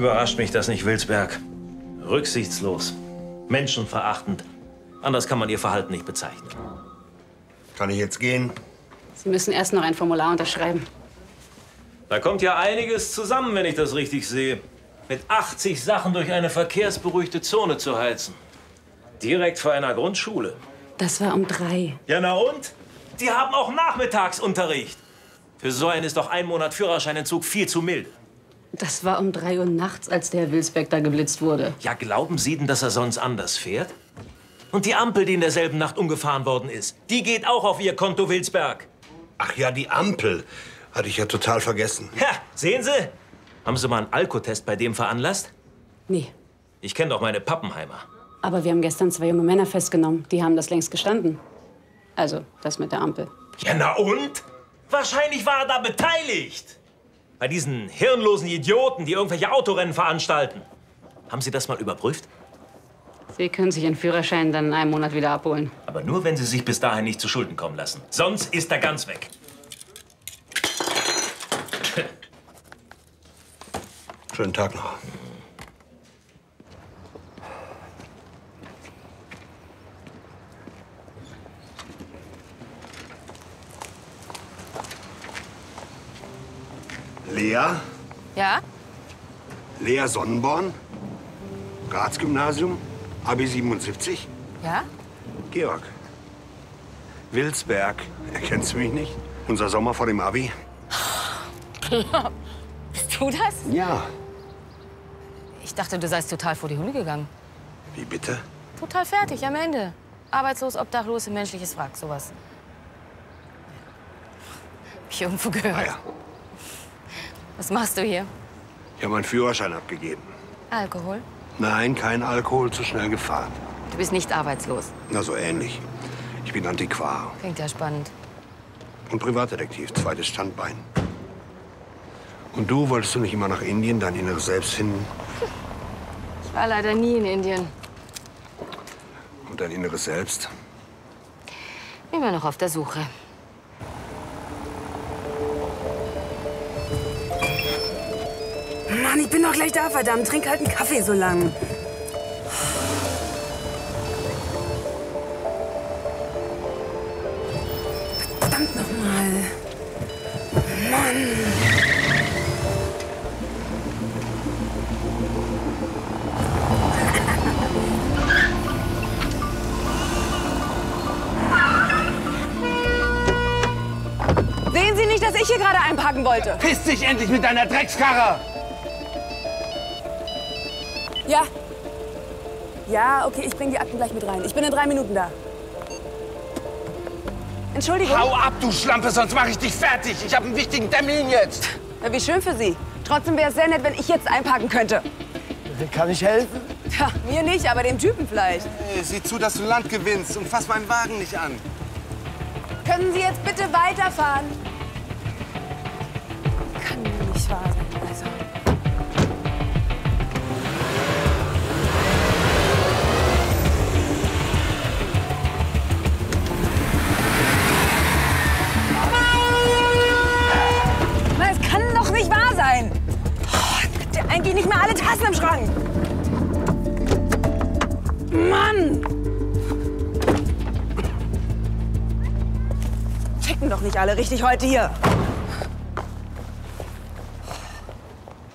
Überrascht mich das nicht, Wilsberg? Rücksichtslos, menschenverachtend. Anders kann man Ihr Verhalten nicht bezeichnen. Kann ich jetzt gehen? Sie müssen erst noch ein Formular unterschreiben. Da kommt ja einiges zusammen, wenn ich das richtig sehe. Mit 80 Sachen durch eine verkehrsberuhigte Zone zu heizen. Direkt vor einer Grundschule. Das war um drei. Ja, na und? Die haben auch Nachmittagsunterricht. Für so einen ist doch ein Monat Führerscheinentzug viel zu mild. Das war um drei Uhr nachts, als der Herr Wilsberg da geblitzt wurde. Ja, glauben Sie denn, dass er sonst anders fährt? Und die Ampel, die in derselben Nacht umgefahren worden ist, die geht auch auf Ihr Konto Wilsberg. Ach ja, die Ampel. Hatte ich ja total vergessen. Ja, sehen Sie? Haben Sie mal einen Alkotest bei dem veranlasst? Nee. Ich kenne doch meine Pappenheimer. Aber wir haben gestern zwei junge Männer festgenommen. Die haben das längst gestanden. Also, das mit der Ampel. Ja, na und? Wahrscheinlich war er da beteiligt. Bei diesen hirnlosen Idioten, die irgendwelche Autorennen veranstalten. Haben Sie das mal überprüft? Sie können sich Ihren Führerschein dann in einem Monat wieder abholen. Aber nur, wenn Sie sich bis dahin nicht zu Schulden kommen lassen. Sonst ist er ganz weg. Schönen Tag noch. Lea? Ja? Lea Sonnenborn? Ratsgymnasium? AB 77? Ja? Georg. Wilsberg. Erkennst du mich nicht? Unser Sommer vor dem Abi? Bist du das? Ja. Ich dachte, du seist total vor die Hunde gegangen. Wie bitte? Total fertig, am Ende. Arbeitslos, obdachlos, menschliches Wrack, sowas. Hab ich irgendwo gehört. Ah ja. Was machst du hier? Ich habe meinen Führerschein abgegeben. Alkohol? Nein, kein Alkohol, zu schnell gefahren. Du bist nicht arbeitslos. Na, so ähnlich. Ich bin Antiquar Klingt ja spannend. und Privatdetektiv, zweites Standbein. Und du, wolltest du nicht immer nach Indien, dein inneres Selbst finden? Ich war leider nie in Indien. Und dein inneres Selbst? Immer noch auf der Suche. Bin doch gleich da, verdammt. Trink halt einen Kaffee so lang. Verdammt nochmal. Mann. Sehen Sie nicht, dass ich hier gerade einparken wollte? Piss dich endlich mit deiner Dreckskarre! Ja. Ja, okay, ich bringe die Akten gleich mit rein. Ich bin in drei Minuten da. Entschuldigung. Hau ab, du Schlampe, sonst mache ich dich fertig. Ich habe einen wichtigen Termin jetzt. Ja, wie schön für Sie. Trotzdem wäre es sehr nett, wenn ich jetzt einparken könnte. Kann ich helfen? Tja, mir nicht, aber dem Typen vielleicht. Hey, sieh zu, dass du Land gewinnst und fass meinen Wagen nicht an. Können Sie jetzt bitte weiterfahren? Kann nicht wahr sein. Eigentlich nicht mehr alle Tassen im Schrank? Mann! Checken doch nicht alle richtig heute hier.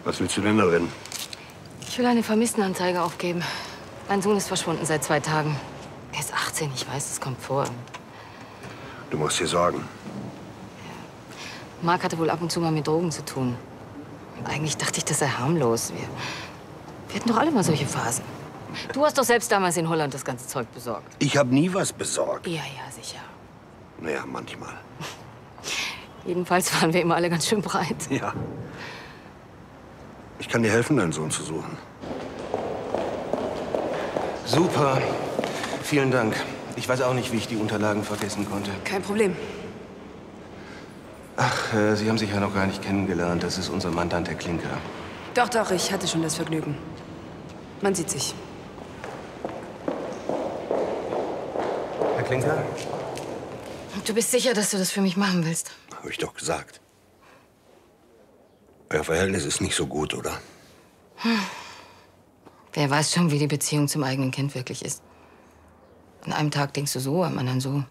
Was willst du denn darin? Ich will eine Vermisstenanzeige aufgeben. Mein Sohn ist verschwunden seit zwei Tagen. Er ist 18, ich weiß, es kommt vor. Du musst dir sorgen. Marc hatte wohl ab und zu mal mit Drogen zu tun. Eigentlich dachte ich, das sei harmlos. Wir, wir hatten doch alle mal solche Phasen. Du hast doch selbst damals in Holland das ganze Zeug besorgt. Ich habe nie was besorgt. Ja, ja, sicher. Naja, manchmal. Jedenfalls waren wir immer alle ganz schön breit. Ja. Ich kann dir helfen, deinen Sohn zu suchen. Super. Vielen Dank. Ich weiß auch nicht, wie ich die Unterlagen vergessen konnte. Kein Problem. Ach, äh, Sie haben sich ja noch gar nicht kennengelernt. Das ist unser Mandant, Herr Klinker. Doch, doch, ich hatte schon das Vergnügen. Man sieht sich. Herr Klinker? Du bist sicher, dass du das für mich machen willst? Habe ich doch gesagt. Euer Verhältnis ist nicht so gut, oder? Wer weiß schon, wie die Beziehung zum eigenen Kind wirklich ist. An einem Tag denkst du so, am anderen so.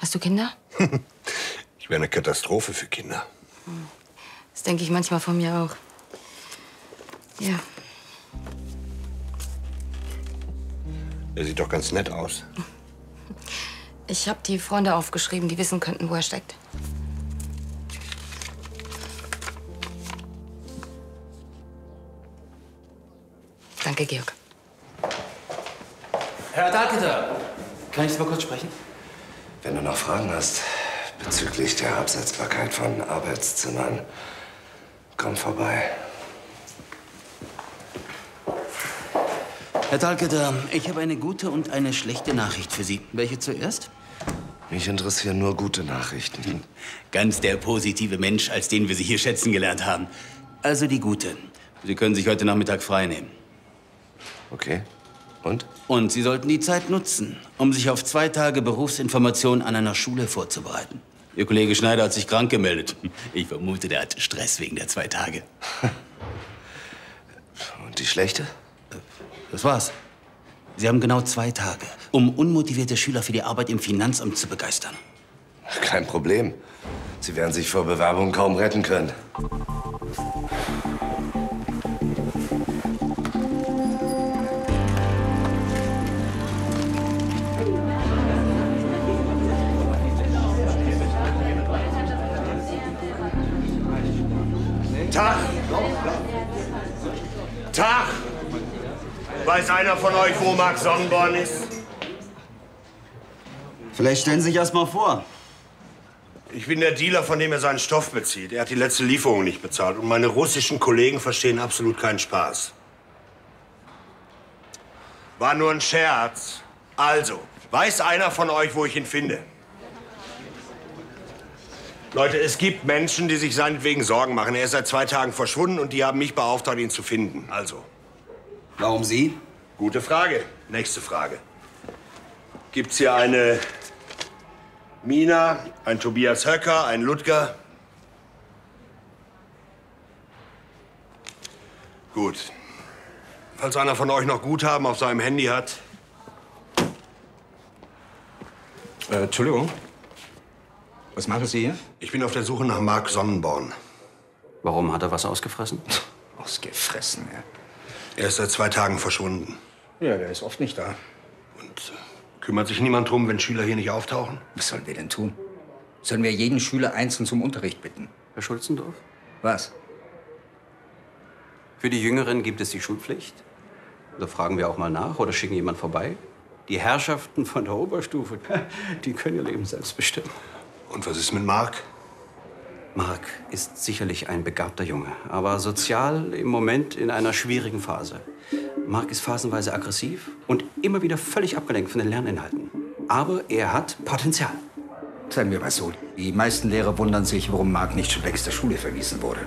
Hast du Kinder? Ich wäre eine Katastrophe für Kinder. Das denke ich manchmal von mir auch. Ja, Er sieht doch ganz nett aus. ich habe die Freunde aufgeschrieben, die wissen könnten, wo er steckt. Danke, Georg. Herr Dalketer, kann ich Sie mal kurz sprechen? Wenn du noch Fragen hast bezüglich der Absetzbarkeit von Arbeitszimmern, komm vorbei. Herr Dalketer, ich habe eine gute und eine schlechte Nachricht für Sie. Welche zuerst? Mich interessieren nur gute Nachrichten. Ganz der positive Mensch, als den wir Sie hier schätzen gelernt haben. Also die gute. Sie können sich heute Nachmittag frei nehmen. Okay. Und? Und Sie sollten die Zeit nutzen, um sich auf zwei Tage Berufsinformation an einer Schule vorzubereiten. Ihr Kollege Schneider hat sich krank gemeldet. Ich vermute, der hatte Stress wegen der zwei Tage. Und die schlechte? Das war's. Sie haben genau zwei Tage, um unmotivierte Schüler für die Arbeit im Finanzamt zu begeistern. Kein Problem. Sie werden sich vor Bewerbungen kaum retten können. Tag! Tag! Weiß einer von euch, wo Mark Sonnenborn ist? Vielleicht stellen Sie sich erst mal vor. Ich bin der Dealer, von dem er seinen Stoff bezieht. Er hat die letzte Lieferung nicht bezahlt. Und meine russischen Kollegen verstehen absolut keinen Spaß. War nur ein Scherz. Also, weiß einer von euch, wo ich ihn finde? Leute, es gibt Menschen, die sich seinetwegen Sorgen machen. Er ist seit zwei Tagen verschwunden und die haben mich beauftragt, ihn zu finden. Also. Warum Sie? Gute Frage. Nächste Frage. Gibt's hier eine Mina, ein Tobias Höcker, ein Ludger? Gut. Falls einer von euch noch Guthaben auf seinem Handy hat. Äh, Entschuldigung. Was machen Sie hier? Ich bin auf der Suche nach Mark Sonnenborn. Warum hat er was ausgefressen? Ausgefressen, ja. Er ist seit zwei Tagen verschwunden. Ja, der ist oft nicht da. Und kümmert sich niemand drum, wenn Schüler hier nicht auftauchen? Was sollen wir denn tun? Sollen wir jeden Schüler einzeln zum Unterricht bitten? Herr Schulzendorf, Was? für die Jüngeren gibt es die Schulpflicht. Da fragen wir auch mal nach oder schicken jemand vorbei. Die Herrschaften von der Oberstufe, die können ihr Leben selbst bestimmen. Und was ist mit Mark? Mark ist sicherlich ein begabter Junge, aber sozial im Moment in einer schwierigen Phase. Mark ist phasenweise aggressiv und immer wieder völlig abgelenkt von den Lerninhalten. Aber er hat Potenzial. Sagen wir mal so, die meisten Lehrer wundern sich, warum Mark nicht schon längst der Schule verwiesen wurde.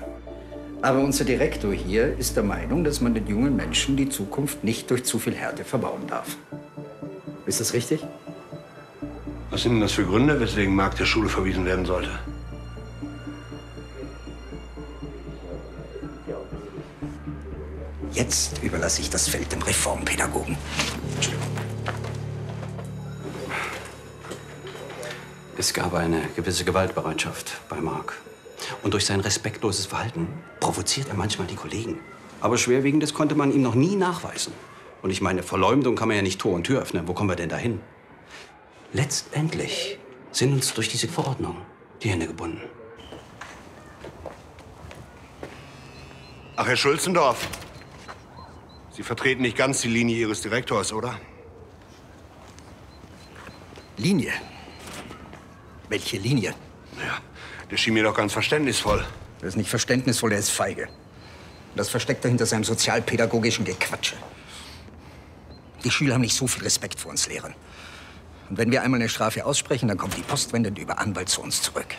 Aber unser Direktor hier ist der Meinung, dass man den jungen Menschen die Zukunft nicht durch zu viel Härte verbauen darf. Ist das richtig? Was sind denn das für Gründe, weswegen Mark der Schule verwiesen werden sollte? Jetzt überlasse ich das Feld dem Reformpädagogen. Entschuldigung. Es gab eine gewisse Gewaltbereitschaft bei Mark. Und durch sein respektloses Verhalten provoziert er manchmal die Kollegen. Aber Schwerwiegendes konnte man ihm noch nie nachweisen. Und ich meine, Verleumdung kann man ja nicht Tor und Tür öffnen. Wo kommen wir denn dahin? Letztendlich sind uns durch diese Verordnung die Hände gebunden. Ach, Herr Schulzendorf. Sie vertreten nicht ganz die Linie Ihres Direktors, oder? Linie? Welche Linie? Ja, der schien mir doch ganz verständnisvoll. Das ist nicht verständnisvoll, er ist feige. Das versteckt er hinter seinem sozialpädagogischen Gequatsche. Die Schüler haben nicht so viel Respekt vor uns Lehrern. Und wenn wir einmal eine Strafe aussprechen, dann kommt die Post wendend über Anwalt zu uns zurück.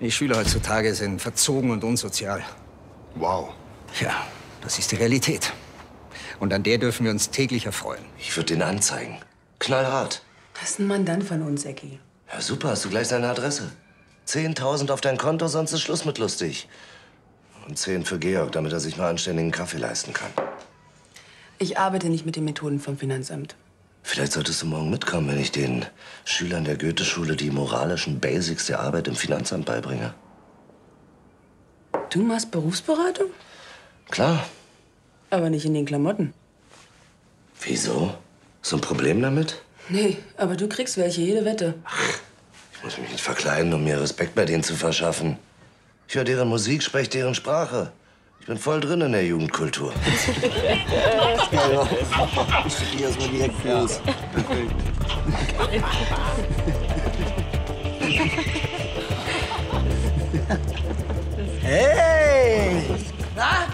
Die Schüler heutzutage sind verzogen und unsozial. Wow. Ja, das ist die Realität. Und an der dürfen wir uns täglich erfreuen. Ich würde den anzeigen. Knallhart. Das ist ein Mandant von uns, Ecki. Ja, super, hast du gleich seine Adresse. 10.000 auf dein Konto, sonst ist Schluss mit lustig. Und zehn für Georg, damit er sich mal anständigen Kaffee leisten kann. Ich arbeite nicht mit den Methoden vom Finanzamt. Vielleicht solltest du morgen mitkommen, wenn ich den Schülern der Goethe-Schule die moralischen Basics der Arbeit im Finanzamt beibringe. Du machst Berufsberatung? Klar. Aber nicht in den Klamotten. Wieso? So ein Problem damit? Nee, aber du kriegst welche, jede Wette. Ich muss mich nicht verkleiden, um mir Respekt bei denen zu verschaffen. Ich höre deren Musik, spreche deren Sprache. Ich bin voll drin in der Jugendkultur. Ich gehe erstmal direkt los. Hey! Na?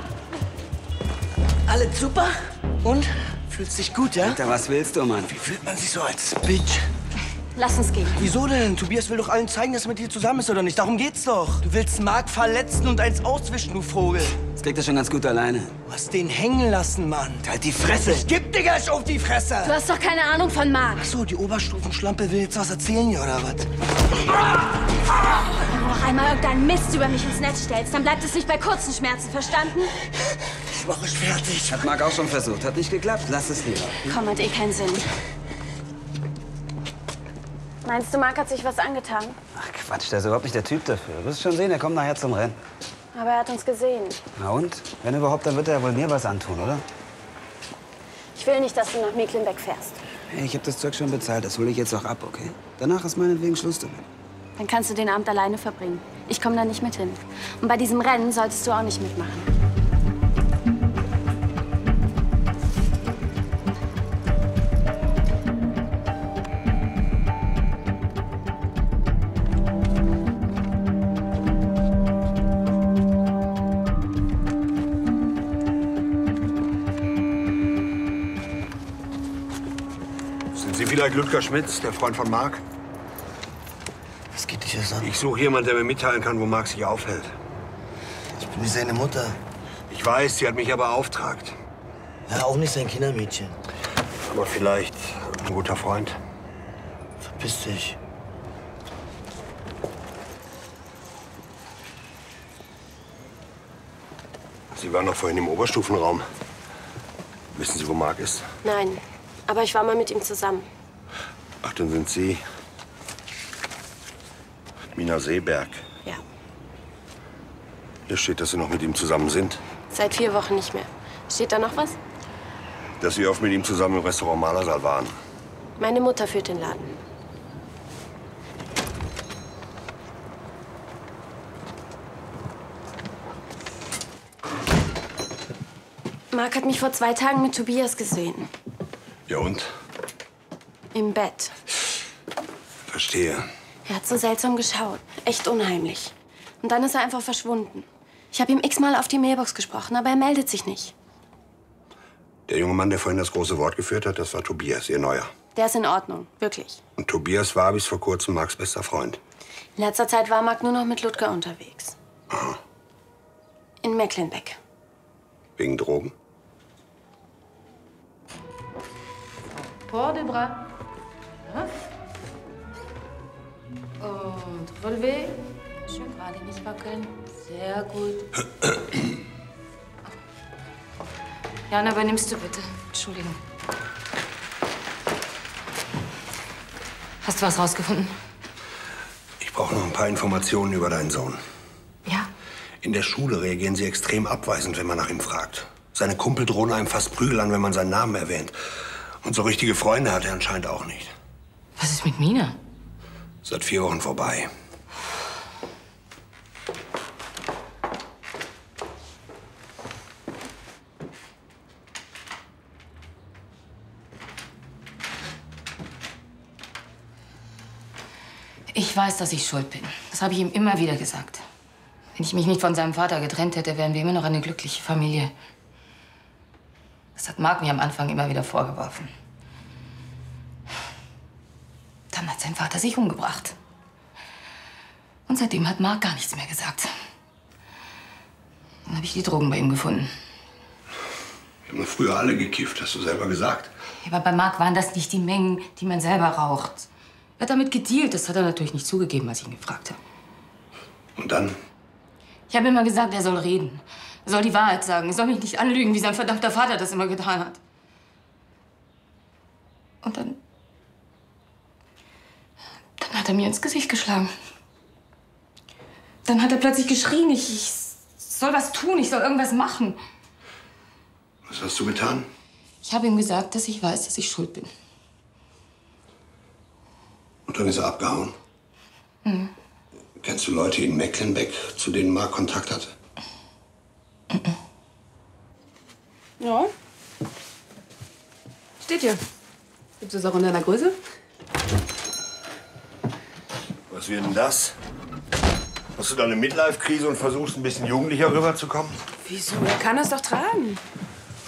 Alles super? Und? Fühlst dich gut, ja? Alter, was willst du, Mann? Wie fühlt man sich so als Bitch? Lass uns gehen. Wieso denn? Tobias will doch allen zeigen, dass er mit dir zusammen ist, oder nicht? Darum geht's doch. Du willst Marc verletzen und eins auswischen, du Vogel. Das kriegt er schon ganz gut alleine. Du hast den hängen lassen, Mann. Halt die Fresse! Ich geb dir gleich auf die Fresse! Du hast doch keine Ahnung von Marc. Ach so, die Oberstufenschlampe will jetzt was erzählen hier, oder was? Wenn du noch einmal irgendeinen Mist über mich ins Netz stellst, dann bleibt es nicht bei kurzen Schmerzen, verstanden? Ich mach mich fertig. Hat Marc auch schon versucht. Hat nicht geklappt. Lass es lieber. Komm, hat eh keinen Sinn. Meinst du, Marc hat sich was angetan? Ach Quatsch, der ist überhaupt nicht der Typ dafür. Du wirst schon sehen, er kommt nachher zum Rennen. Aber er hat uns gesehen. Na und? Wenn überhaupt, dann wird er wohl mir was antun, oder? Ich will nicht, dass du nach Mecklenbeck fährst. Hey, ich habe das Zeug schon bezahlt. Das hole ich jetzt auch ab, okay? Danach ist meinetwegen Schluss damit. Dann kannst du den Abend alleine verbringen. Ich komme da nicht mit hin. Und bei diesem Rennen solltest du auch nicht mitmachen. Vielleicht Ludger Schmitz, der Freund von Marc? Was geht dich das an? Ich suche jemanden, der mir mitteilen kann, wo Marc sich aufhält. Ich bin nicht seine Mutter. Ich weiß, sie hat mich aber beauftragt. Ja, auch nicht sein Kindermädchen. Aber vielleicht ein guter Freund. Verpiss dich. Sie waren noch vorhin im Oberstufenraum. Wissen Sie, wo Marc ist? Nein, aber ich war mal mit ihm zusammen. Ach, dann sind Sie Mina Seeberg. Ja. Hier steht, dass Sie noch mit ihm zusammen sind. Seit vier Wochen nicht mehr. Steht da noch was? Dass Sie oft mit ihm zusammen im Restaurant Malersaal waren. Meine Mutter führt den Laden. Marc hat mich vor zwei Tagen mit Tobias gesehen. Ja und? Im Bett. Verstehe. Er hat so seltsam geschaut. Echt unheimlich. Und dann ist er einfach verschwunden. Ich habe ihm x-mal auf die Mailbox gesprochen, aber er meldet sich nicht. Der junge Mann, der vorhin das große Wort geführt hat, das war Tobias, Ihr Neuer. Der ist in Ordnung, wirklich. Und Tobias war bis vor kurzem Marcs bester Freund. In letzter Zeit war Marc nur noch mit Ludger unterwegs. In Mecklenbeck. Wegen Drogen? Port de bras. Und Relevé. Schön gerade, nicht wackeln. Sehr gut. Jana, übernimmst du bitte. Entschuldigung. Hast du was rausgefunden? Ich brauche noch ein paar Informationen über deinen Sohn. Ja? In der Schule reagieren sie extrem abweisend, wenn man nach ihm fragt. Seine Kumpel drohen einem fast Prügel an, wenn man seinen Namen erwähnt. Und so richtige Freunde hat er anscheinend auch nicht. Was ist mit Mina? Seit vier Wochen vorbei. Ich weiß, dass ich schuld bin. Das habe ich ihm immer wieder gesagt. Wenn ich mich nicht von seinem Vater getrennt hätte, wären wir immer noch eine glückliche Familie. Das hat Mark mir am Anfang immer wieder vorgeworfen. Dann hat sein Vater sich umgebracht. Und seitdem hat Mark gar nichts mehr gesagt. Dann habe ich die Drogen bei ihm gefunden. Wir haben früher alle gekifft, hast du selber gesagt. Ja, Aber bei Mark waren das nicht die Mengen, die man selber raucht. Er hat damit gedealt. Das hat er natürlich nicht zugegeben, als ich ihn gefragt habe. Und dann? Ich habe immer gesagt, er soll reden. Er soll die Wahrheit sagen. Er soll mich nicht anlügen, wie sein verdammter Vater das immer getan hat. Und dann. Dann hat er mir ins Gesicht geschlagen. Dann hat er plötzlich geschrien, ich, ich soll was tun, ich soll irgendwas machen. Was hast du getan? Ich habe ihm gesagt, dass ich weiß, dass ich schuld bin. Und dann ist er abgehauen. Mhm. Kennst du Leute in Mecklenbeck, zu denen Mark Kontakt hatte? Ja. Steht hier. Gibt es auch in deiner Größe? Was wird denn das? Hast du da eine Midlife-Krise und versuchst, ein bisschen jugendlicher rüberzukommen? Wieso? Er kann es doch tragen.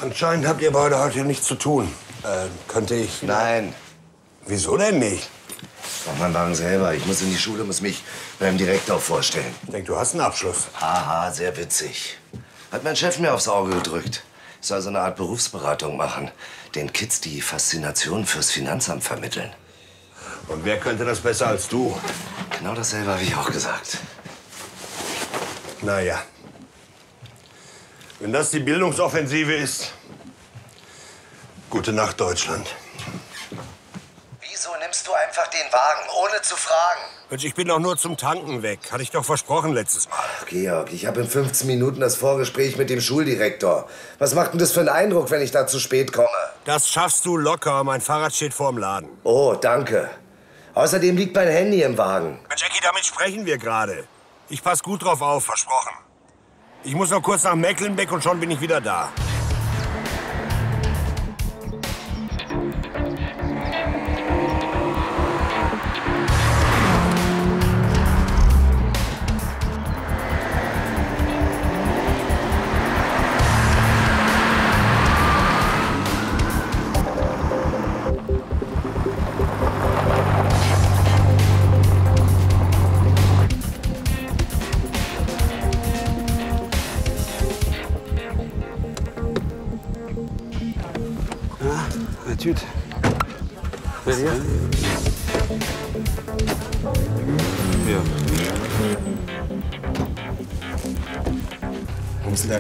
Anscheinend habt ihr beide heute nichts zu tun. Äh, könnte ich... Nein. Wieso denn nicht? Mach mein Wagen selber. Ich muss in die Schule, muss mich beim Direktor vorstellen. Ich denke, du hast einen Abschluss. Haha, sehr witzig. Hat mein Chef mir aufs Auge gedrückt. Ich soll so eine Art Berufsberatung machen. Den Kids die Faszination fürs Finanzamt vermitteln. Und wer könnte das besser als du? Genau dasselbe habe ich auch gesagt. Naja. Wenn das die Bildungsoffensive ist, gute Nacht, Deutschland. Wieso nimmst du einfach den Wagen, ohne zu fragen? Mensch, ich bin doch nur zum Tanken weg. Hatte ich doch versprochen letztes Mal. Ach, Georg, ich habe in 15 Minuten das Vorgespräch mit dem Schuldirektor. Was macht denn das für einen Eindruck, wenn ich da zu spät komme? Das schaffst du locker. Mein Fahrrad steht vorm Laden. Oh, danke. Außerdem liegt mein Handy im Wagen. Mensch, Jackie, damit sprechen wir gerade. Ich pass gut drauf auf, versprochen. Ich muss noch kurz nach Mecklenbeck und schon bin ich wieder da.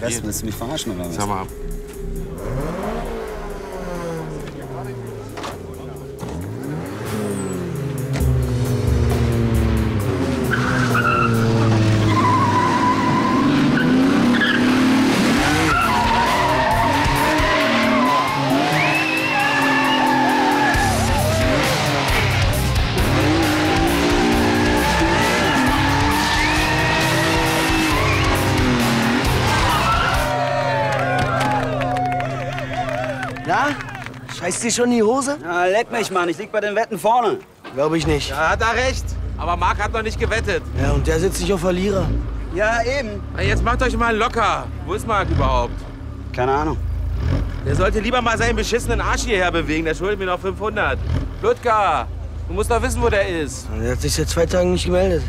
Rest? Willst du mich verarschen oder was? Sag mal. Scheißt dir schon die Hose? Ja, leck mich, Mann. Ich lieg bei den Wetten vorne. Glaube ich nicht. Ja, hat er recht. Aber Marc hat noch nicht gewettet. Ja, und der sitzt nicht auf Verlierer. Ja, eben. Na, Jetzt macht euch mal locker. Wo ist Marc überhaupt? Keine Ahnung. Der sollte lieber mal seinen beschissenen Arsch hierher bewegen. Der schuldet mir noch 500. Ludger, du musst doch wissen, wo der ist. Der hat sich seit zwei Tagen nicht gemeldet.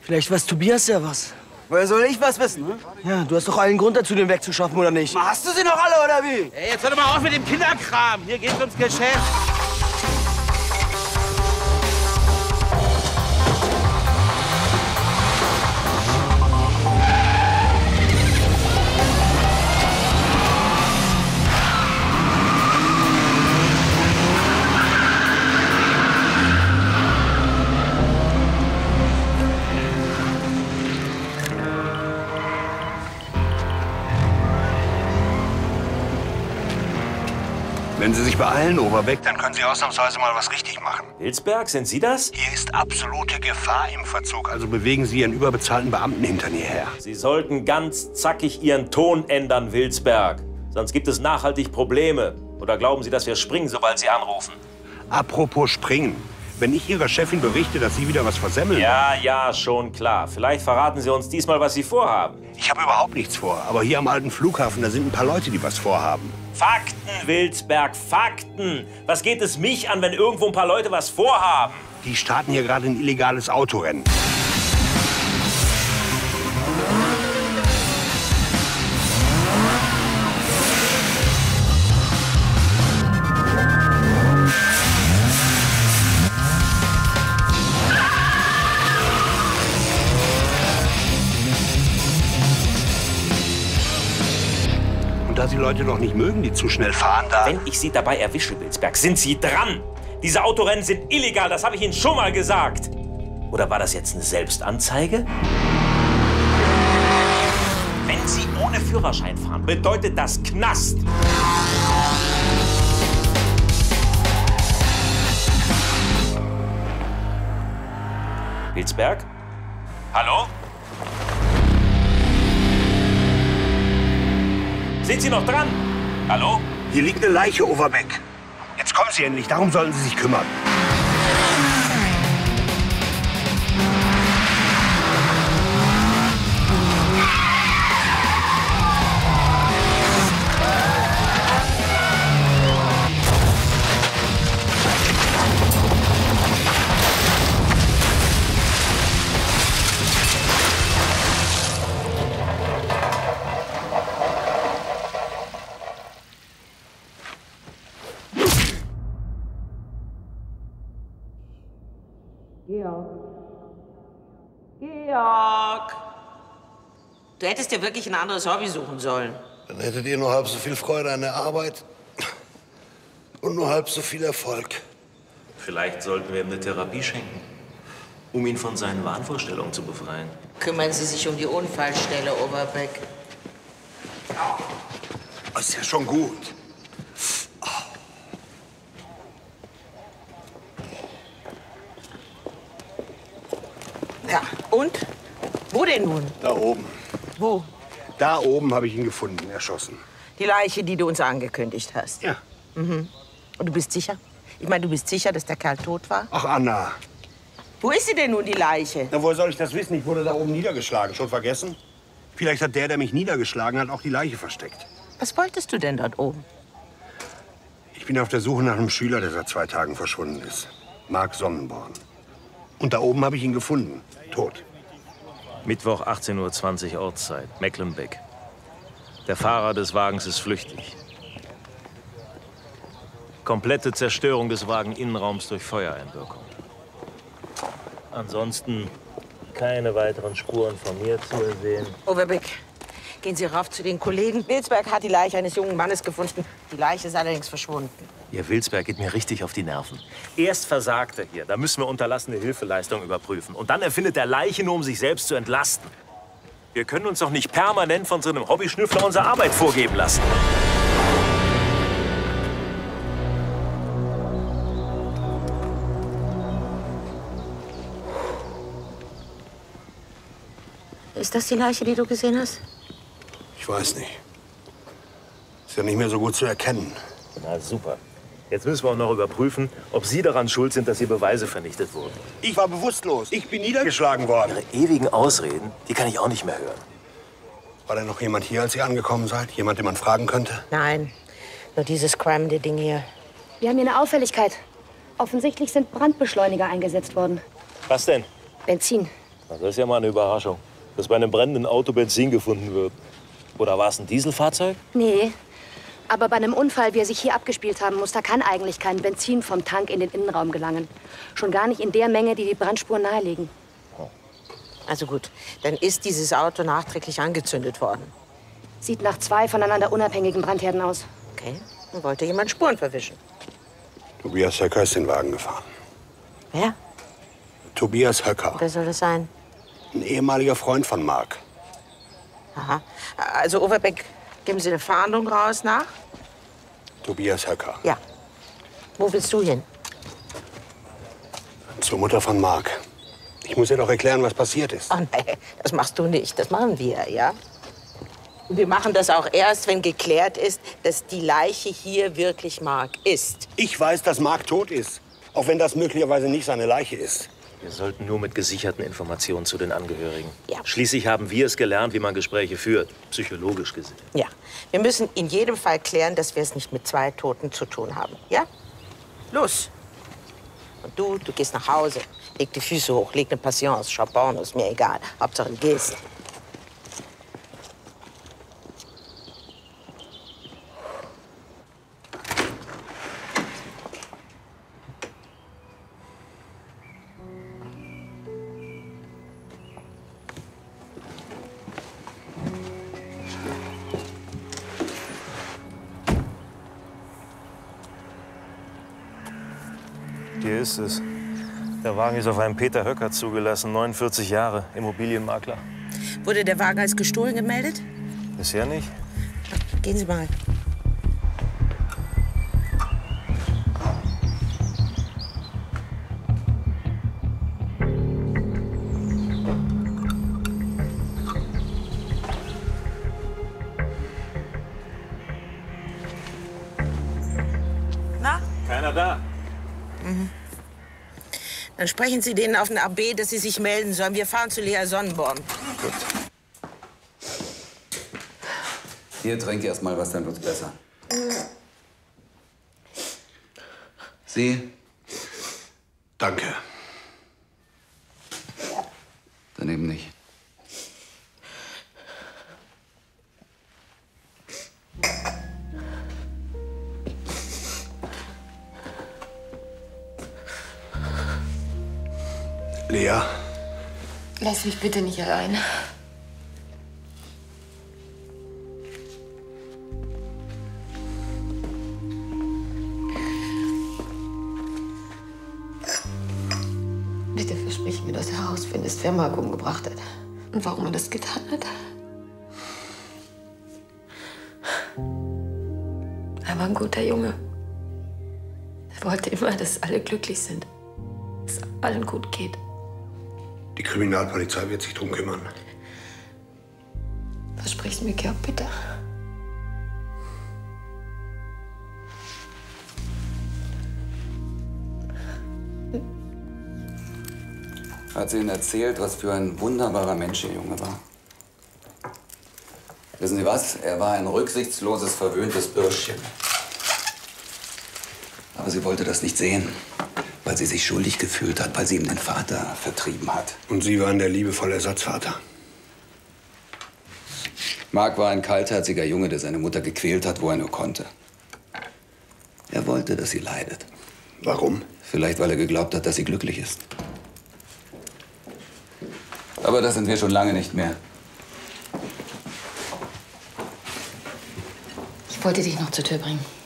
Vielleicht weiß Tobias ja was. Woher soll ich was wissen, ne? Ja, du hast doch allen Grund dazu, den wegzuschaffen, oder nicht? Hast du sie noch alle, oder wie? Ey, jetzt hör doch mal auf mit dem Kinderkram. Hier geht's ums Geschäft. Wenn Sie sich beeilen, Oberbeck, dann können Sie ausnahmsweise mal was richtig machen. Hilsberg, sind Sie das? Hier ist absolute Gefahr im Verzug. Also bewegen Sie Ihren überbezahlten Beamten hinter mir her. Sie sollten ganz zackig Ihren Ton ändern, Wilsberg. Sonst gibt es nachhaltig Probleme. Oder glauben Sie, dass wir springen, sobald Sie anrufen? Apropos springen. Wenn ich Ihrer Chefin berichte, dass Sie wieder was versemmeln. Ja, ja, schon klar. Vielleicht verraten Sie uns diesmal, was Sie vorhaben. Ich habe überhaupt nichts vor. Aber hier am alten Flughafen, da sind ein paar Leute, die was vorhaben. Fakten, Wilsberg, Fakten. Was geht es mich an, wenn irgendwo ein paar Leute was vorhaben? Die starten hier gerade ein illegales Autorennen. Sie Leute doch nicht mögen, die zu schnell fahren da. Wenn ich Sie dabei erwische, Wilsberg, sind Sie dran. Diese Autorennen sind illegal, das habe ich Ihnen schon mal gesagt. Oder war das jetzt eine Selbstanzeige? Wenn Sie ohne Führerschein fahren, bedeutet das Knast. Wilsberg? Hallo? Sind Sie noch dran? Hallo? Hier liegt eine Leiche, Overbeck. Jetzt kommen Sie endlich, darum sollen Sie sich kümmern. Georg. Georg! Du hättest dir wirklich ein anderes Hobby suchen sollen. Dann hättet ihr nur halb so viel Freude an der Arbeit und nur halb so viel Erfolg. Vielleicht sollten wir ihm eine Therapie schenken, um ihn von seinen Wahnvorstellungen zu befreien. Kümmern Sie sich um die Unfallstelle, Oberbeck. Das ist ja schon gut. Ja, und? Wo denn nun? Da oben. Wo? Da oben habe ich ihn gefunden, erschossen. Die Leiche, die du uns angekündigt hast. Ja. Mhm. Und du bist sicher? Ich meine, du bist sicher, dass der Kerl tot war? Ach, Anna. Wo ist sie denn nun, die Leiche? Na, woher soll ich das wissen? Ich wurde da oben niedergeschlagen. Schon vergessen? Vielleicht hat der, der mich niedergeschlagen hat, auch die Leiche versteckt. Was wolltest du denn dort oben? Ich bin auf der Suche nach einem Schüler, der seit zwei Tagen verschwunden ist. Marc Sonnenborn. Und da oben habe ich ihn gefunden. Tot. Mittwoch 18.20 Uhr Ortszeit, Mecklenbeck. Der Fahrer des Wagens ist flüchtig. Komplette Zerstörung des Wageninnenraums durch Feuereinwirkung. Ansonsten keine weiteren Spuren von mir zu ersehen. Overbeck, gehen Sie rauf zu den Kollegen. Wilsberg hat die Leiche eines jungen Mannes gefunden. Die Leiche ist allerdings verschwunden. Ihr Wilsberg geht mir richtig auf die Nerven. Erst versagt er hier, da müssen wir unterlassene Hilfeleistung überprüfen. Und dann erfindet er Leiche nur, um sich selbst zu entlasten. Wir können uns doch nicht permanent von so einem Hobbyschnüffler unsere Arbeit vorgeben lassen. Ist das die Leiche, die du gesehen hast? Ich weiß nicht. Ist ja nicht mehr so gut zu erkennen. Na super. Jetzt müssen wir auch noch überprüfen, ob Sie daran schuld sind, dass hier Beweise vernichtet wurden. Ich war bewusstlos. Ich bin niedergeschlagen worden. Ihre ewigen Ausreden, die kann ich auch nicht mehr hören. War denn noch jemand hier, als ihr angekommen seid? Jemand, den man fragen könnte? Nein, nur dieses cremende Ding hier. Wir haben hier eine Auffälligkeit. Offensichtlich sind Brandbeschleuniger eingesetzt worden. Was denn? Benzin. Na, Das ist ja mal eine Überraschung, dass bei einem brennenden Auto Benzin gefunden wird. Oder war es ein Dieselfahrzeug? Nee. Aber bei einem Unfall, wie er sich hier abgespielt haben muss, da kann eigentlich kein Benzin vom Tank in den Innenraum gelangen. Schon gar nicht in der Menge, die die Brandspuren nahelegen. Also gut, dann ist dieses Auto nachträglich angezündet worden. Sieht nach zwei voneinander unabhängigen Brandherden aus. Okay, dann wollte jemand Spuren verwischen. Tobias Höcker ist den Wagen gefahren. Wer? Tobias Höcker. Wer soll das sein? Ein ehemaliger Freund von Marc. Aha. Also, Overbeck, geben Sie eine Fahndung raus nach? Tobias Höcker. Ja. Wo willst du hin? Zur Mutter von Marc. Ich muss ihr doch erklären, was passiert ist. Oh nein, das machst du nicht. Das machen wir, ja? Wir machen das auch erst, wenn geklärt ist, dass die Leiche hier wirklich Mark ist. Ich weiß, dass Marc tot ist. Auch wenn das möglicherweise nicht seine Leiche ist. Wir sollten nur mit gesicherten Informationen zu den Angehörigen. Schließlich haben wir es gelernt, wie man Gespräche führt, psychologisch gesehen. Ja. Wir müssen in jedem Fall klären, dass wir es nicht mit zwei Toten zu tun haben. Ja? Los. Und du, du gehst nach Hause. Leg die Füße hoch, leg eine Passion aus, schau Porno, ist mir egal. Hauptsache du gehst. Hier ist es. Der Wagen ist auf einen Peter Höcker zugelassen, 49 Jahre, Immobilienmakler. Wurde der Wagen als gestohlen gemeldet? Bisher nicht. Gehen Sie mal. Sprechen Sie denen auf den AB, dass sie sich melden sollen. Wir fahren zu Lea Sonnenborn. Hier, trink erst mal was, dann wird's besser. Sie? Bitte nicht allein. Bitte versprich mir, dass du herausfindest, wer Marco umgebracht hat. Und warum er das getan hat. Er war ein guter Junge. Er wollte immer, dass alle glücklich sind. Dass es allen gut geht. Die Kriminalpolizei wird sich drum kümmern. Versprich's mir, Georg, bitte. Hat sie Ihnen erzählt, was für ein wunderbarer Mensch Ihr Junge war? Wissen Sie was? Er war ein rücksichtsloses, verwöhntes Bürschchen. Aber sie wollte das nicht sehen, weil sie sich schuldig gefühlt hat, weil sie ihm den Vater vertrieben hat. Und Sie waren der liebevolle Ersatzvater. Mark war ein kaltherziger Junge, der seine Mutter gequält hat, wo er nur konnte. Er wollte, dass sie leidet. Warum? Vielleicht, weil er geglaubt hat, dass sie glücklich ist. Aber das sind wir schon lange nicht mehr. Ich wollte dich noch zur Tür bringen.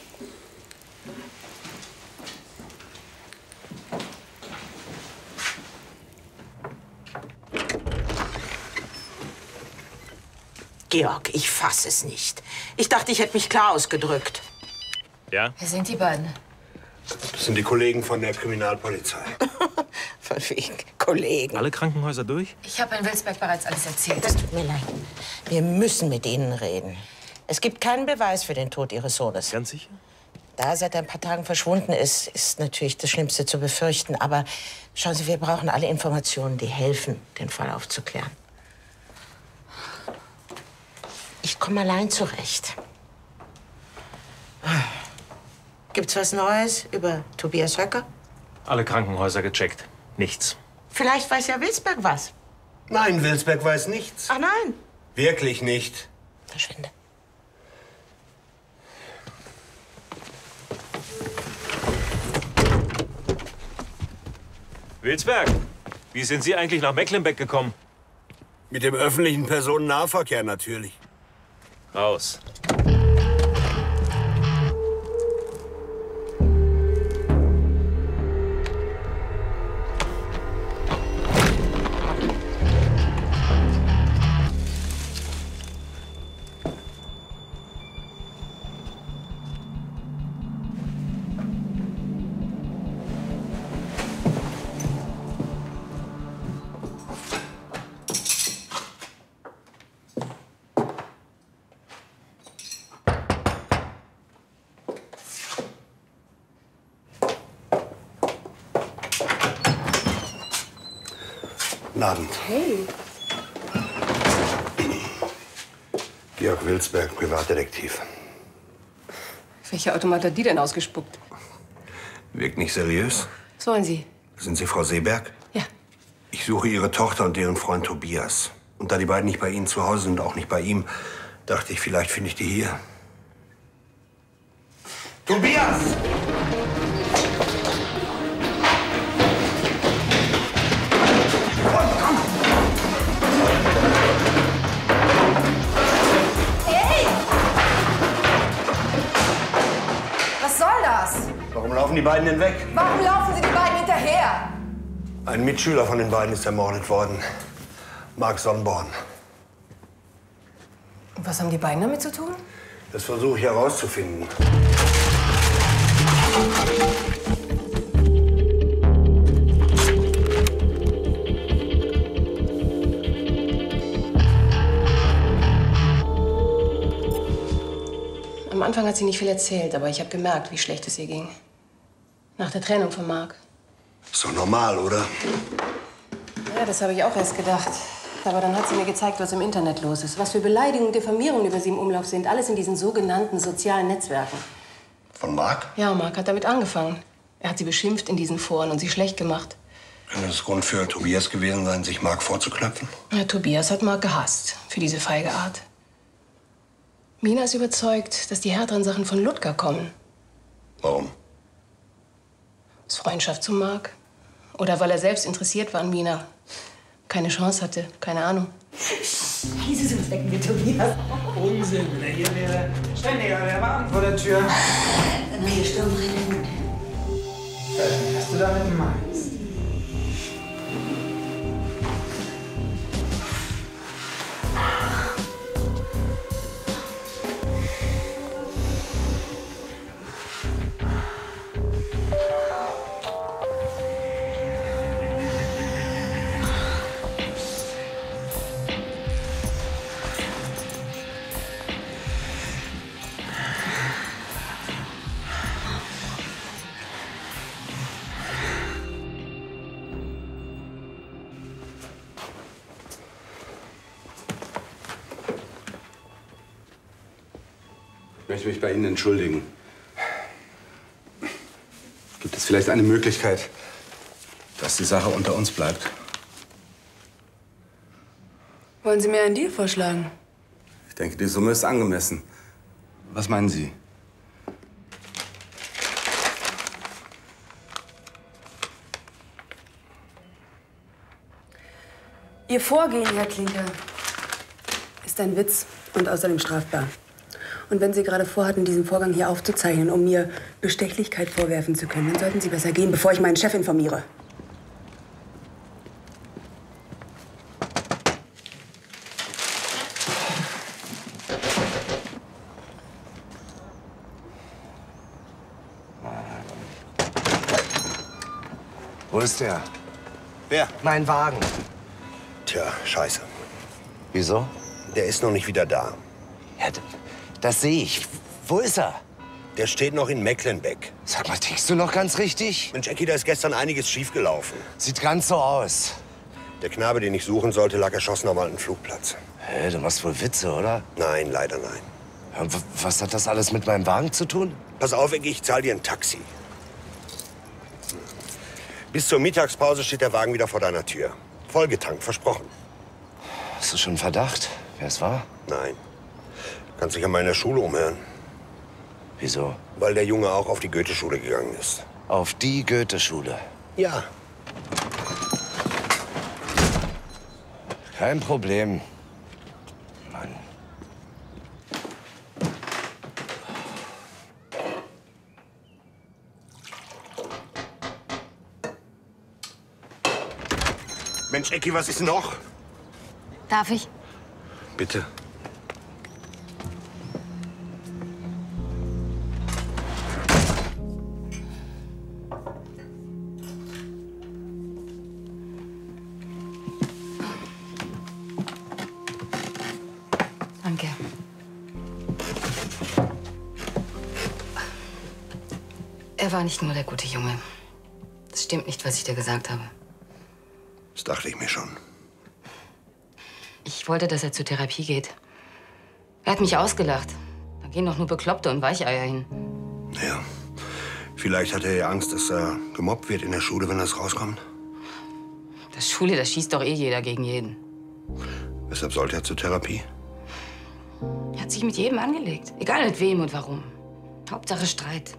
Georg, ich fass es nicht. Ich dachte, ich hätte mich klar ausgedrückt. Ja? Wer sind die beiden? Das sind die Kollegen von der Kriminalpolizei. Von wegen Kollegen. Alle Krankenhäuser durch? Ich habe in Wilsberg bereits alles erzählt. Das tut mir leid. Wir müssen mit ihnen reden. Es gibt keinen Beweis für den Tod ihres Sohnes. Ganz sicher? Da er seit ein paar Tagen verschwunden ist, ist natürlich das Schlimmste zu befürchten. Aber schauen Sie, wir brauchen alle Informationen, die helfen, den Fall aufzuklären. Ich komme allein zurecht. Gibt's was Neues über Tobias Höcker? Alle Krankenhäuser gecheckt. Nichts. Vielleicht weiß ja Wilsberg was. Nein, Wilsberg weiß nichts. Ach nein. Wirklich nicht. Verschwinde. Wilsberg, wie sind Sie eigentlich nach Mecklenbeck gekommen? Mit dem öffentlichen Personennahverkehr natürlich. Raus. Guten Abend. Hey. Georg Wilsberg, Privatdetektiv. Welcher Automat hat die denn ausgespuckt? Wirkt nicht seriös. Was wollen Sie? Sind Sie Frau Seeberg? Ja. Ich suche Ihre Tochter und deren Freund Tobias. Und da die beiden nicht bei Ihnen zu Hause sind, auch nicht bei ihm, dachte ich, vielleicht finde ich die hier. Tobias! Die beiden denn weg? Warum laufen Sie die beiden hinterher? her! Ein Mitschüler von den beiden ist ermordet worden. Mark Sonnborn. Was haben die beiden damit zu tun? Das versuche ich herauszufinden. Am Anfang hat sie nicht viel erzählt, aber ich habe gemerkt, wie schlecht es ihr ging. Nach der Trennung von Marc. Ist doch normal, oder? Ja, das habe ich auch erst gedacht. Aber dann hat sie mir gezeigt, was im Internet los ist. Was für Beleidigungen und Diffamierungen über sie im Umlauf sind. Alles in diesen sogenannten sozialen Netzwerken. Von Mark? Ja, Marc hat damit angefangen. Er hat sie beschimpft in diesen Foren und sie schlecht gemacht. Kann das Grund für Tobias gewesen sein, sich Mark vorzuknöpfen? Ja, Tobias hat Marc gehasst für diese feige Art. Mina ist überzeugt, dass die härteren Sachen von Ludger kommen. Warum? Aus Freundschaft zu Marc. Oder weil er selbst interessiert war an Mina. Keine Chance hatte, keine Ahnung. Wieso was denken wir, Tobias? Unsinn, wenn er hier wäre. Ständiger, der Mann vor der Tür. Hier stumm reden. Ich weiß nicht, was du damit meinst. Ihnen entschuldigen. Gibt es vielleicht eine Möglichkeit, dass die Sache unter uns bleibt? Wollen Sie mir einen Deal vorschlagen? Ich denke, die Summe ist angemessen. Was meinen Sie? Ihr Vorgehen, Herr Klinker, ist ein Witz und außerdem strafbar. Und wenn Sie gerade vorhatten, diesen Vorgang hier aufzuzeichnen, um mir Bestechlichkeit vorwerfen zu können, dann sollten Sie besser gehen, bevor ich meinen Chef informiere. Wo ist der? Wer? Mein Wagen. Tja, scheiße. Wieso? Der ist noch nicht wieder da. Ja, das sehe ich. Wo ist er? Der steht noch in Mecklenbeck. Sag mal, tickst du noch ganz richtig? Mensch, Ecki, da ist gestern einiges schiefgelaufen. Sieht ganz so aus. Der Knabe, den ich suchen sollte, lag erschossen am alten Flugplatz. Hä, du machst wohl Witze, oder? Nein, leider nein. Ja, was hat das alles mit meinem Wagen zu tun? Pass auf, Ecki, ich zahl dir ein Taxi. Bis zur Mittagspause steht der Wagen wieder vor deiner Tür. Vollgetankt, versprochen. Hast du schon einen Verdacht, wer es war? Nein. Kannst dich an meiner Schule umhören. Wieso? Weil der Junge auch auf die Goethe-Schule gegangen ist. Auf die Goethe-Schule. Ja. Kein Problem. Mann. Mensch, Ecki, was ist noch? Darf ich? Bitte. War nicht nur der gute Junge. Es stimmt nicht, was ich dir gesagt habe. Das dachte ich mir schon. Ich wollte, dass er zur Therapie geht. Er hat mich ausgelacht. Da gehen doch nur Bekloppte und Weicheier hin. Ja. Vielleicht hat er ja Angst, dass er gemobbt wird in der Schule, wenn das rauskommt. Das Schule, da schießt doch eh jeder gegen jeden. Weshalb sollte er zur Therapie? Er hat sich mit jedem angelegt. Egal mit wem und warum. Hauptsache Streit.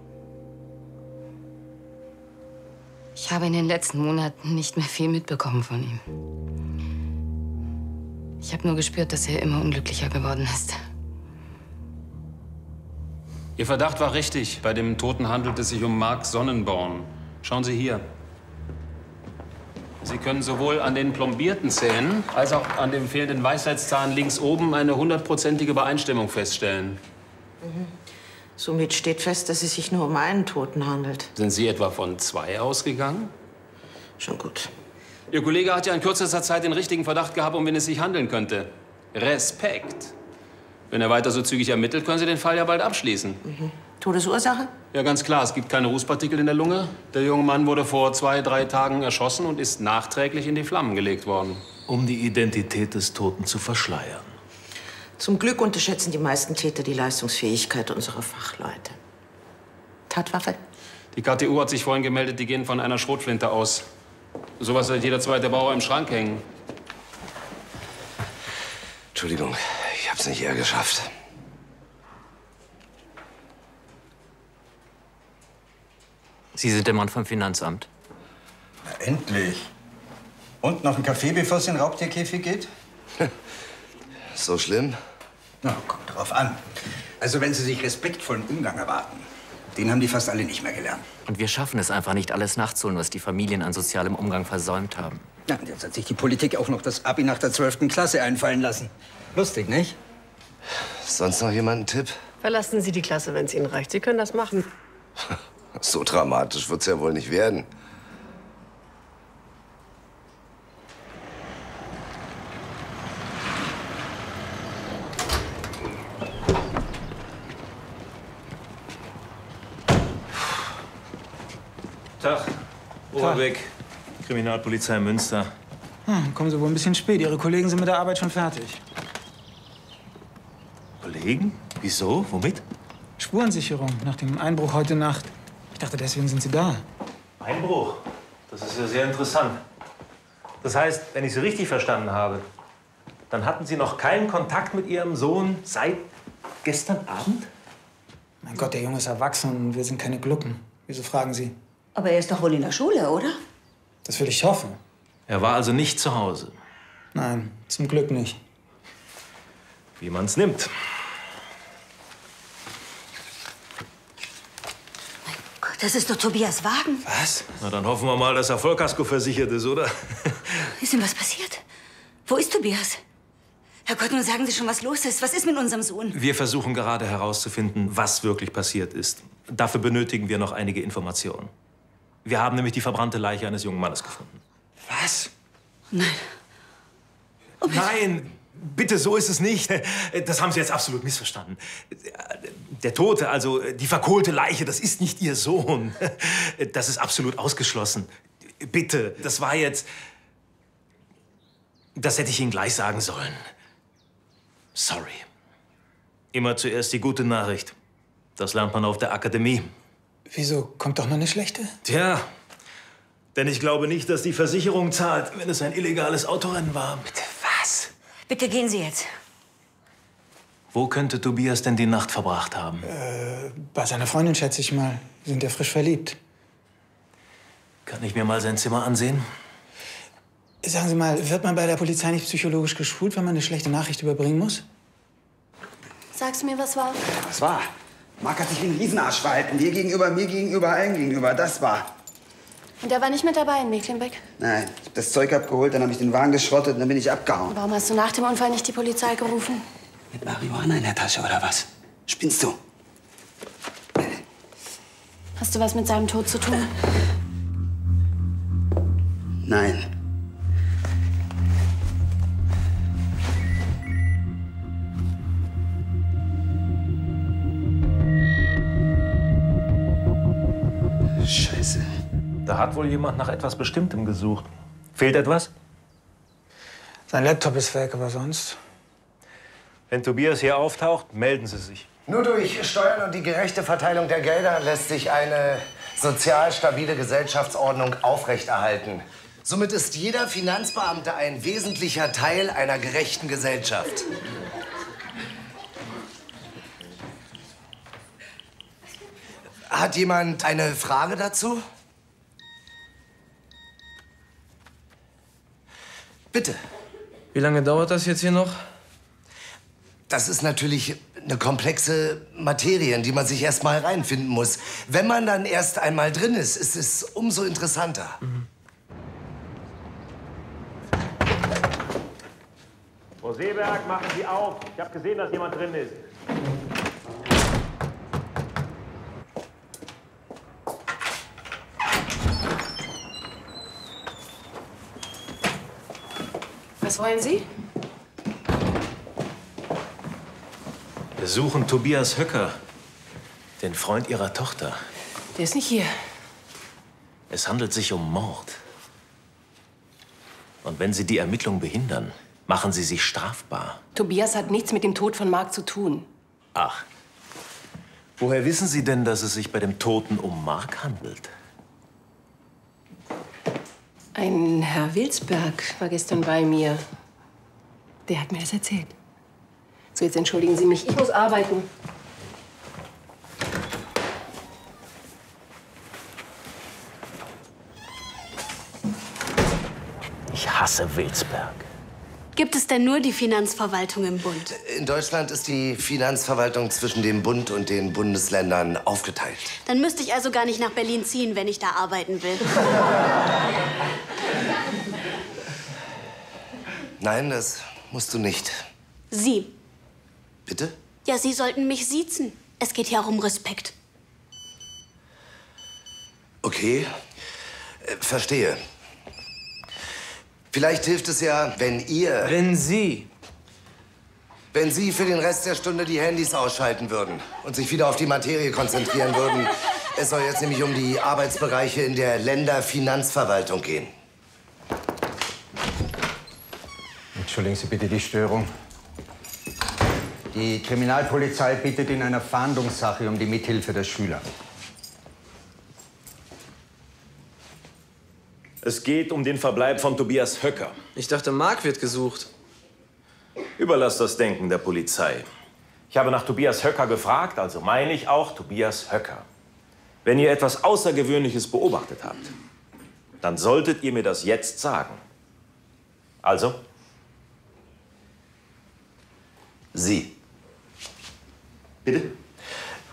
Ich habe in den letzten Monaten nicht mehr viel mitbekommen von ihm. Ich habe nur gespürt, dass er immer unglücklicher geworden ist. Ihr Verdacht war richtig. Bei dem Toten handelt es sich um Mark Sonnenborn. Schauen Sie hier. Sie können sowohl an den plombierten Zähnen als auch an dem fehlenden Weisheitszahn links oben eine hundertprozentige Übereinstimmung feststellen. Mhm. Somit steht fest, dass es sich nur um einen Toten handelt. Sind Sie etwa von zwei ausgegangen? Schon gut. Ihr Kollege hat ja in kürzester Zeit den richtigen Verdacht gehabt, um wen es sich handeln könnte. Respekt. Wenn er weiter so zügig ermittelt, können Sie den Fall ja bald abschließen. Mhm. Todesursache? Ja, ganz klar, es gibt keine Rußpartikel in der Lunge. Der junge Mann wurde vor zwei, drei Tagen erschossen und ist nachträglich in die Flammen gelegt worden. Um die Identität des Toten zu verschleiern. Zum Glück unterschätzen die meisten Täter die Leistungsfähigkeit unserer Fachleute. Tatwaffe? Die KTU hat sich vorhin gemeldet, die gehen von einer Schrotflinte aus. Sowas hat jeder zweite Bauer im Schrank hängen. Entschuldigung, ich hab's nicht eher geschafft. Sie sind der Mann vom Finanzamt. Na, endlich. Und noch ein Kaffee, bevor es in den Raubtierkäfig geht? So schlimm? Na, kommt drauf an. Also, wenn Sie sich respektvollen Umgang erwarten, den haben die fast alle nicht mehr gelernt. Und wir schaffen es einfach nicht, alles nachzuholen, was die Familien an sozialem Umgang versäumt haben. Ja, und jetzt hat sich die Politik auch noch das Abi nach der 12. Klasse einfallen lassen. Lustig, nicht? Sonst noch jemand einen Tipp? Verlassen Sie die Klasse, wenn es Ihnen reicht. Sie können das machen. So dramatisch wird's ja wohl nicht werden. Tag, Oberbeck, Kriminalpolizei Münster. Hm, kommen Sie wohl ein bisschen spät. Ihre Kollegen sind mit der Arbeit schon fertig. Kollegen? Wieso? Womit? Spurensicherung nach dem Einbruch heute Nacht. Ich dachte, deswegen sind Sie da. Einbruch? Das ist ja sehr interessant. Das heißt, wenn ich Sie richtig verstanden habe, dann hatten Sie noch keinen Kontakt mit Ihrem Sohn seit gestern Abend? Mein Gott, der Junge ist erwachsen und wir sind keine Glucken. Wieso fragen Sie? Aber er ist doch wohl in der Schule, oder? Das will ich hoffen. Er war also nicht zu Hause. Nein, zum Glück nicht. Wie man's nimmt. Gott, das ist doch Tobias Wagen. Was? Na, dann hoffen wir mal, dass er Vollkasko versichert ist, oder? Ist ihm was passiert? Wo ist Tobias? Herrgott, nun sagen Sie schon, was los ist. Was ist mit unserem Sohn? Wir versuchen gerade herauszufinden, was wirklich passiert ist. Dafür benötigen wir noch einige Informationen. Wir haben nämlich die verbrannte Leiche eines jungen Mannes gefunden. Was? Nein. Nein, bitte, so ist es nicht. Das haben Sie jetzt absolut missverstanden. Der Tote, also die verkohlte Leiche, das ist nicht Ihr Sohn. Das ist absolut ausgeschlossen. Bitte, das war jetzt... Das hätte ich Ihnen gleich sagen sollen. Sorry. Immer zuerst die gute Nachricht. Das lernt man auf der Akademie. Wieso? Kommt doch noch eine schlechte? Tja, denn ich glaube nicht, dass die Versicherung zahlt, wenn es ein illegales Autorennen war. Bitte was? Bitte gehen Sie jetzt. Wo könnte Tobias denn die Nacht verbracht haben? Äh, bei seiner Freundin, schätze ich mal. Sie sind ja frisch verliebt. Kann ich mir mal sein Zimmer ansehen? Sagen Sie mal, wird man bei der Polizei nicht psychologisch geschult, wenn man eine schlechte Nachricht überbringen muss? Sagst du mir, was war? Was war? Marc hat sich wie ein Riesenarsch verhalten. Dir gegenüber, mir gegenüber, allen gegenüber. Das war. Und der war nicht mit dabei in Mecklenbeck. Nein, ich hab das Zeug abgeholt, dann habe ich den Wagen geschrottet und dann bin ich abgehauen. Warum hast du nach dem Unfall nicht die Polizei gerufen? Mit Marihuana in der Tasche oder was? Spinnst du? Hast du was mit seinem Tod zu tun? Nein. Da hat wohl jemand nach etwas Bestimmtem gesucht. Fehlt etwas? Sein Laptop ist weg, aber sonst. Wenn Tobias hier auftaucht, melden Sie sich. Nur durch Steuern und die gerechte Verteilung der Gelder lässt sich eine sozial stabile Gesellschaftsordnung aufrechterhalten. Somit ist jeder Finanzbeamte ein wesentlicher Teil einer gerechten Gesellschaft. Hat jemand eine Frage dazu? Bitte. Wie lange dauert das jetzt hier noch? Das ist natürlich eine komplexe Materie, in die man sich erst mal reinfinden muss. Wenn man dann erst einmal drin ist, ist es umso interessanter. Mhm. Frau Seeberg, machen Sie auf. Ich habe gesehen, dass jemand drin ist. Was wollen Sie? Wir suchen Tobias Höcker, den Freund Ihrer Tochter. Der ist nicht hier. Es handelt sich um Mord. Und wenn Sie die Ermittlungen behindern, machen Sie sich strafbar. Tobias hat nichts mit dem Tod von Marc zu tun. Ach. Woher wissen Sie denn, dass es sich bei dem Toten um Mark handelt? Ein Herr Wilsberg war gestern bei mir. Der hat mir das erzählt. So, jetzt entschuldigen Sie mich. Ich muss arbeiten. Ich hasse Wilsberg. Gibt es denn nur die Finanzverwaltung im Bund? In Deutschland ist die Finanzverwaltung zwischen dem Bund und den Bundesländern aufgeteilt. Dann müsste ich also gar nicht nach Berlin ziehen, wenn ich da arbeiten will. Nein, das musst du nicht. Sie. Bitte? Ja, Sie sollten mich siezen. Es geht ja auch um Respekt. Okay, äh, verstehe. Vielleicht hilft es ja, wenn ihr... Wenn Sie. Wenn Sie für den Rest der Stunde die Handys ausschalten würden und sich wieder auf die Materie konzentrieren würden. Es soll jetzt nämlich um die Arbeitsbereiche in der Länderfinanzverwaltung gehen. Entschuldigen Sie bitte die Störung. Die Kriminalpolizei bittet in einer Fahndungssache um die Mithilfe der Schüler. Es geht um den Verbleib von Tobias Höcker. Ich dachte, Mark wird gesucht. Überlass das Denken der Polizei. Ich habe nach Tobias Höcker gefragt, also meine ich auch Tobias Höcker. Wenn ihr etwas Außergewöhnliches beobachtet habt, dann solltet ihr mir das jetzt sagen. Also? Sie. Bitte?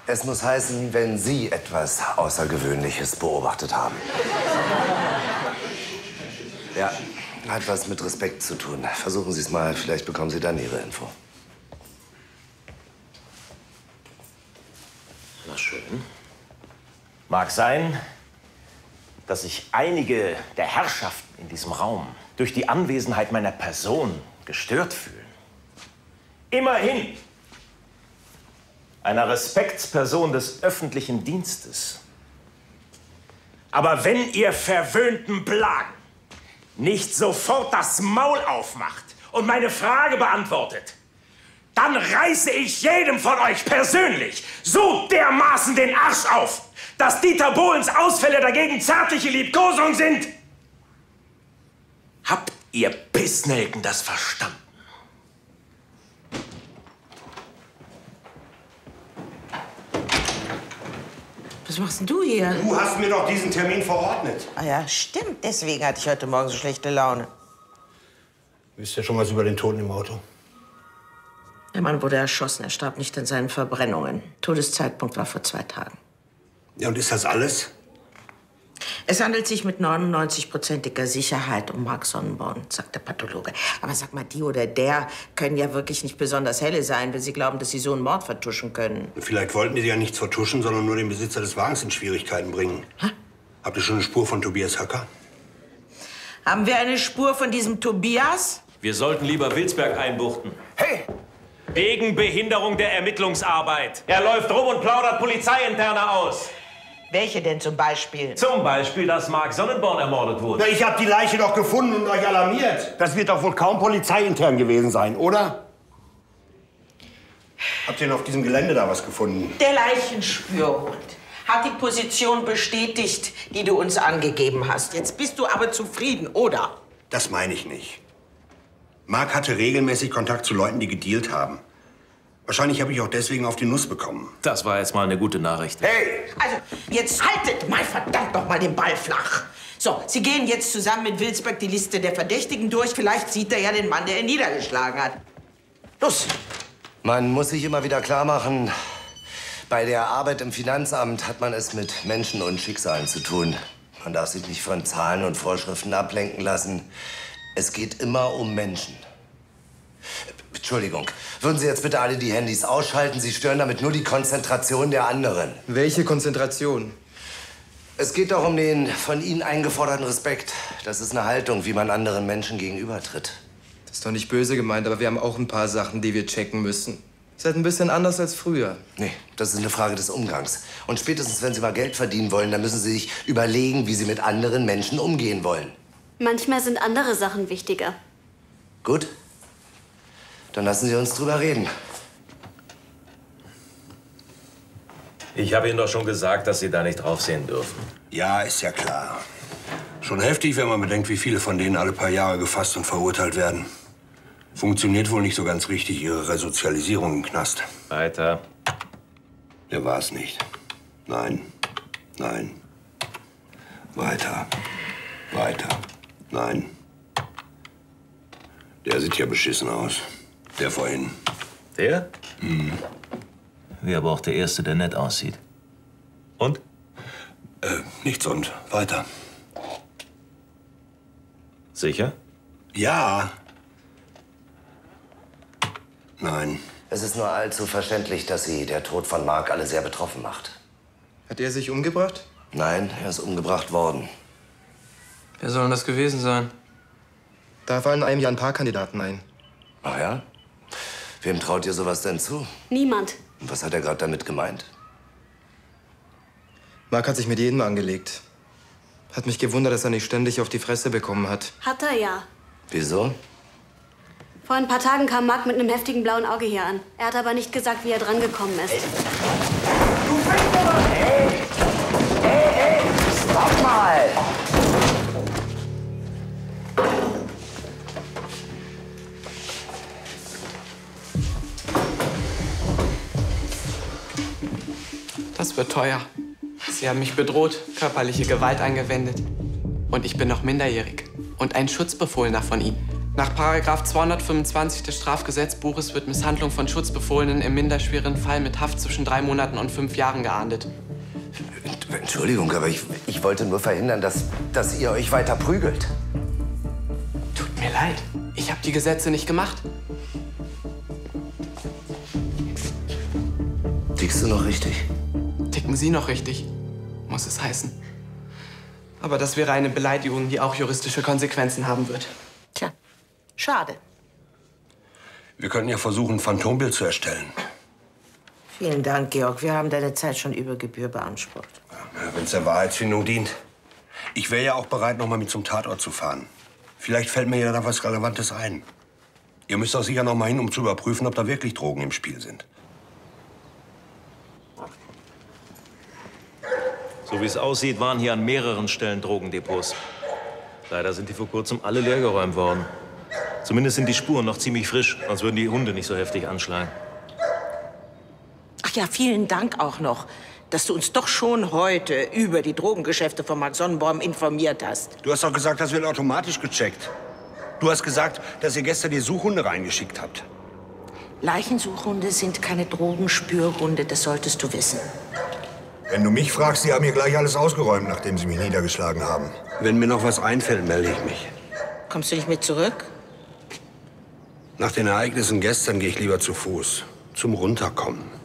Es muss heißen, wenn Sie etwas Außergewöhnliches beobachtet haben. Ja, hat was mit Respekt zu tun. Versuchen Sie es mal, vielleicht bekommen Sie dann Ihre Info. Na schön. Mag sein, dass sich einige der Herrschaften in diesem Raum durch die Anwesenheit meiner Person gestört fühlen. Immerhin einer Respektsperson des öffentlichen Dienstes. Aber wenn ihr verwöhnten Blagen nicht sofort das Maul aufmacht und meine Frage beantwortet, dann reiße ich jedem von euch persönlich so dermaßen den Arsch auf, dass Dieter Bohlens Ausfälle dagegen zärtliche Liebkosung sind. Habt ihr Pissnelken das verstanden? Machst denn du hier? Du hast mir doch diesen Termin verordnet. Ah ja, stimmt. Deswegen hatte ich heute Morgen so schlechte Laune. Wisst ihr schon was über den Toten im Auto? Der Mann wurde erschossen. Er starb nicht an seinen Verbrennungen. Todeszeitpunkt war vor zwei Tagen. Ja, und ist das alles? Es handelt sich mit 99-prozentiger Sicherheit um Mark Sonnenborn, sagt der Pathologe. Aber sag mal, die oder der können ja wirklich nicht besonders helle sein, wenn sie glauben, dass sie so einen Mord vertuschen können. Vielleicht wollten die ja nichts vertuschen, sondern nur den Besitzer des Wagens in Schwierigkeiten bringen. Habt ihr schon eine Spur von Tobias Höcker? Haben wir eine Spur von diesem Tobias? Wir sollten lieber Wilsberg einbuchten. Hey! Wegen Behinderung der Ermittlungsarbeit. Er läuft rum und plaudert Polizeiinterne aus. Welche denn zum Beispiel? Zum Beispiel, dass Mark Sonnenborn ermordet wurde. Na, ich habe die Leiche doch gefunden und euch alarmiert. Das wird doch wohl kaum polizeiintern gewesen sein, oder? Habt ihr denn auf diesem Gelände da was gefunden? Der Leichenspürhund hat die Position bestätigt, die du uns angegeben hast. Jetzt bist du aber zufrieden, oder? Das meine ich nicht. Mark hatte regelmäßig Kontakt zu Leuten, die gedealt haben. Wahrscheinlich habe ich auch deswegen auf die Nuss bekommen. Das war jetzt mal eine gute Nachricht. Hey! Also, jetzt haltet mal verdammt noch mal den Ball flach. So, Sie gehen jetzt zusammen mit Wilsberg die Liste der Verdächtigen durch. Vielleicht sieht er ja den Mann, der ihn niedergeschlagen hat. Los! Man muss sich immer wieder klar machen, bei der Arbeit im Finanzamt hat man es mit Menschen und Schicksalen zu tun. Man darf sich nicht von Zahlen und Vorschriften ablenken lassen. Es geht immer um Menschen. Entschuldigung. Würden Sie jetzt bitte alle die Handys ausschalten? Sie stören damit nur die Konzentration der anderen. Welche Konzentration? Es geht doch um den von Ihnen eingeforderten Respekt. Das ist eine Haltung, wie man anderen Menschen gegenübertritt. Das ist doch nicht böse gemeint, aber wir haben auch ein paar Sachen, die wir checken müssen. Seid ein bisschen anders als früher. Nee, das ist eine Frage des Umgangs. Und spätestens, wenn Sie mal Geld verdienen wollen, dann müssen Sie sich überlegen, wie Sie mit anderen Menschen umgehen wollen. Manchmal sind andere Sachen wichtiger. Gut? Dann lassen Sie uns drüber reden. Ich habe Ihnen doch schon gesagt, dass Sie da nicht draufsehen dürfen. Ja, ist ja klar. Schon heftig, wenn man bedenkt, wie viele von denen alle paar Jahre gefasst und verurteilt werden. Funktioniert wohl nicht so ganz richtig, ihre Resozialisierung im Knast. Weiter. Der war es nicht. Nein. Nein. Weiter. Weiter. Nein. Der sieht ja beschissen aus. Der vorhin. Der? Hm. Wäre aber auch der Erste, der nett aussieht. Und? Äh, nichts und. Weiter. Sicher? Ja. Nein. Es ist nur allzu verständlich, dass Sie der Tod von Mark alle sehr betroffen macht. Hat er sich umgebracht? Nein, er ist umgebracht worden. Wer soll denn das gewesen sein? Da fallen einem ja ein paar Kandidaten ein. Ach ja? Wem traut ihr sowas denn zu? Niemand. Und was hat er gerade damit gemeint? Mark hat sich mit jedem angelegt. Hat mich gewundert, dass er nicht ständig auf die Fresse bekommen hat. Hat er ja. Wieso? Vor ein paar Tagen kam Mark mit einem heftigen blauen Auge hier an. Er hat aber nicht gesagt, wie er drangekommen ist. Stopp mal! Das wird teuer. Sie haben mich bedroht, körperliche Gewalt angewendet. Und ich bin noch minderjährig. Und ein Schutzbefohlener von Ihnen. Nach Paragraph 225 des Strafgesetzbuches wird Misshandlung von Schutzbefohlenen im minderschweren Fall mit Haft zwischen drei Monaten und fünf Jahren geahndet. Entschuldigung, aber ich, ich wollte nur verhindern, dass, dass ihr euch weiter prügelt. Tut mir leid. Ich habe die Gesetze nicht gemacht. Tickst du noch richtig? Ticken Sie noch richtig, muss es heißen. Aber das wäre eine Beleidigung, die auch juristische Konsequenzen haben wird. Tja, schade. Wir könnten ja versuchen, ein Phantombild zu erstellen. Vielen Dank, Georg. Wir haben deine Zeit schon über Gebühr beansprucht. Wenn es der Wahrheitsfindung dient. Ich wäre ja auch bereit, noch mal mit zum Tatort zu fahren. Vielleicht fällt mir ja da was Relevantes ein. Ihr müsst auch sicher noch mal hin, um zu überprüfen, ob da wirklich Drogen im Spiel sind. So wie es aussieht, waren hier an mehreren Stellen Drogendepots. Leider sind die vor kurzem alle leergeräumt worden. Zumindest sind die Spuren noch ziemlich frisch, sonst würden die Hunde nicht so heftig anschlagen. Ach ja, vielen Dank auch noch, dass du uns doch schon heute über die Drogengeschäfte von Mark Sonnenbaum informiert hast. Du hast doch gesagt, das wird automatisch gecheckt. Du hast gesagt, dass ihr gestern die Suchhunde reingeschickt habt. Leichensuchhunde sind keine Drogenspürhunde, das solltest du wissen. Wenn du mich fragst, sie haben hier gleich alles ausgeräumt, nachdem sie mich niedergeschlagen haben. Wenn mir noch was einfällt, melde ich mich. Kommst du nicht mit zurück? Nach den Ereignissen gestern gehe ich lieber zu Fuß. Zum Runterkommen.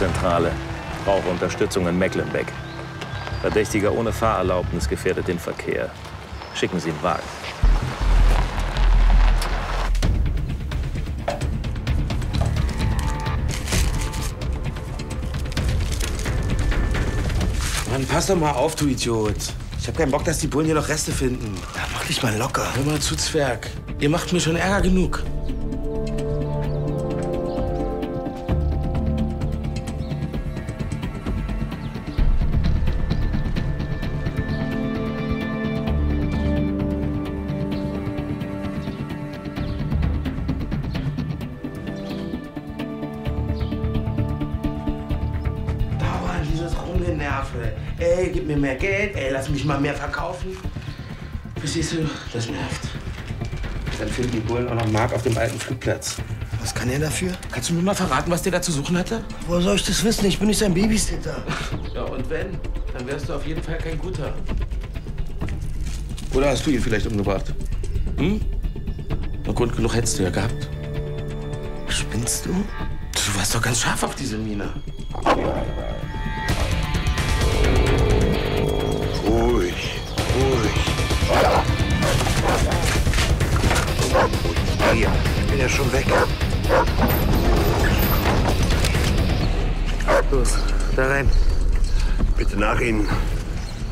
Zentrale. Brauche Unterstützung in Mecklenbeck. Verdächtiger ohne Fahrerlaubnis gefährdet den Verkehr. Schicken Sie einen Wagen. Mann, pass doch mal auf, du Idiot. Ich hab keinen Bock, dass die Bullen hier noch Reste finden. Ja, mach dich mal locker. Hör mal zu, Zwerg. Ihr macht mir schon Ärger genug. Mal mehr verkaufen. Verstehst du? Das nervt. Dann finden die Bullen auch noch Mark auf dem alten Flugplatz. Was kann er dafür? Kannst du mir mal verraten, was der da zu suchen hatte? Woher soll ich das wissen? Ich bin nicht sein Babysitter. Ja, und wenn, dann wärst du auf jeden Fall kein guter. Oder hast du ihn vielleicht umgebracht? Hm? Na, Grund genug hättest du ja gehabt. Spinnst du? Du warst doch ganz scharf auf diese Mine. Schon weg. Los, da rein. Bitte nach Ihnen.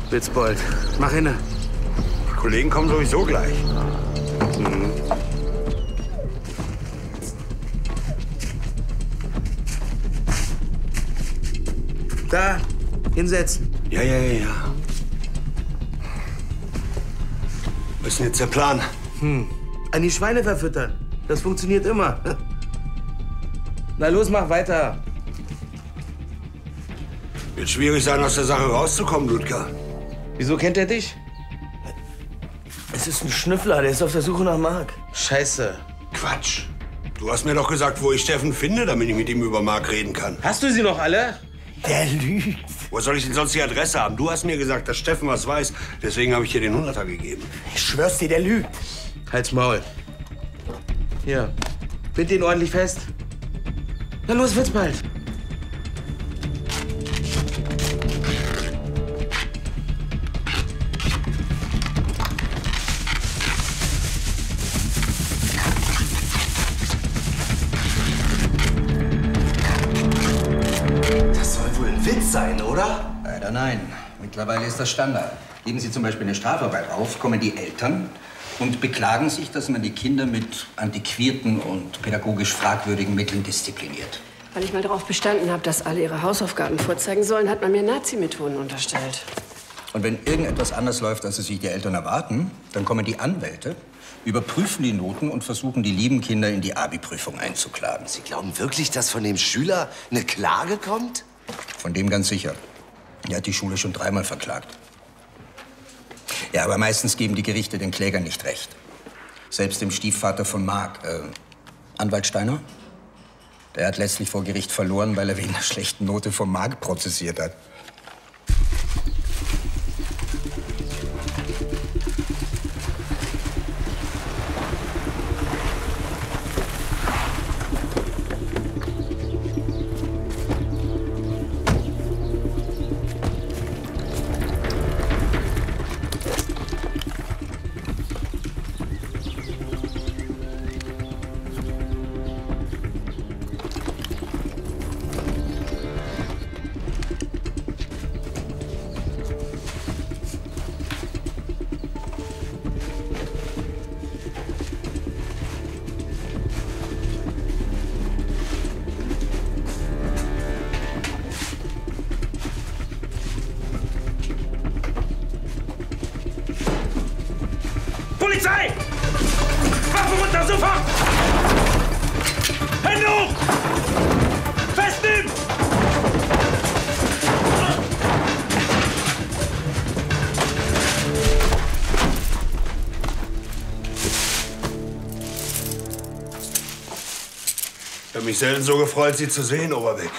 Witzbold, mach hinne. Die Kollegen kommen sowieso gleich. Mhm. Da, hinsetzen. Ja, ja, ja, ja. Was ist denn jetzt der Plan? Hm. An die Schweine verfüttern. Das funktioniert immer. Na los, mach weiter. Wird schwierig sein, aus der Sache rauszukommen, Ludger. Wieso kennt er dich? Es ist ein Schnüffler, der ist auf der Suche nach Mark. Scheiße. Quatsch. Du hast mir doch gesagt, wo ich Steffen finde, damit ich mit ihm über Mark reden kann. Hast du sie noch alle? Der lügt. Wo soll ich denn sonst die Adresse haben? Du hast mir gesagt, dass Steffen was weiß. Deswegen habe ich dir den Hunderter gegeben. Ich schwör's dir, der lügt. Halt's Maul. Hier, bind ihn ordentlich fest. Na los, wird's bald. Das soll wohl ein Witz sein, oder? Leider nein. Mittlerweile ist das Standard. Geben Sie zum Beispiel eine Strafarbeit auf, kommen die Eltern und beklagen sich, dass man die Kinder mit antiquierten und pädagogisch fragwürdigen Mitteln diszipliniert. Weil ich mal darauf bestanden habe, dass alle ihre Hausaufgaben vorzeigen sollen, hat man mir Nazi-Methoden unterstellt. Und wenn irgendetwas anders läuft, als es sich die Eltern erwarten, dann kommen die Anwälte, überprüfen die Noten und versuchen, die lieben Kinder in die Abi-Prüfung einzuklagen. Sie glauben wirklich, dass von dem Schüler eine Klage kommt? Von dem ganz sicher. Er hat die Schule schon dreimal verklagt. Ja, aber meistens geben die Gerichte den Klägern nicht recht. Selbst dem Stiefvater von Mark, äh, Anwalt Steiner, der hat letztlich vor Gericht verloren, weil er wegen einer schlechten Note von Mark prozessiert hat. Selten so gefreut, Sie zu sehen, Oberbeck.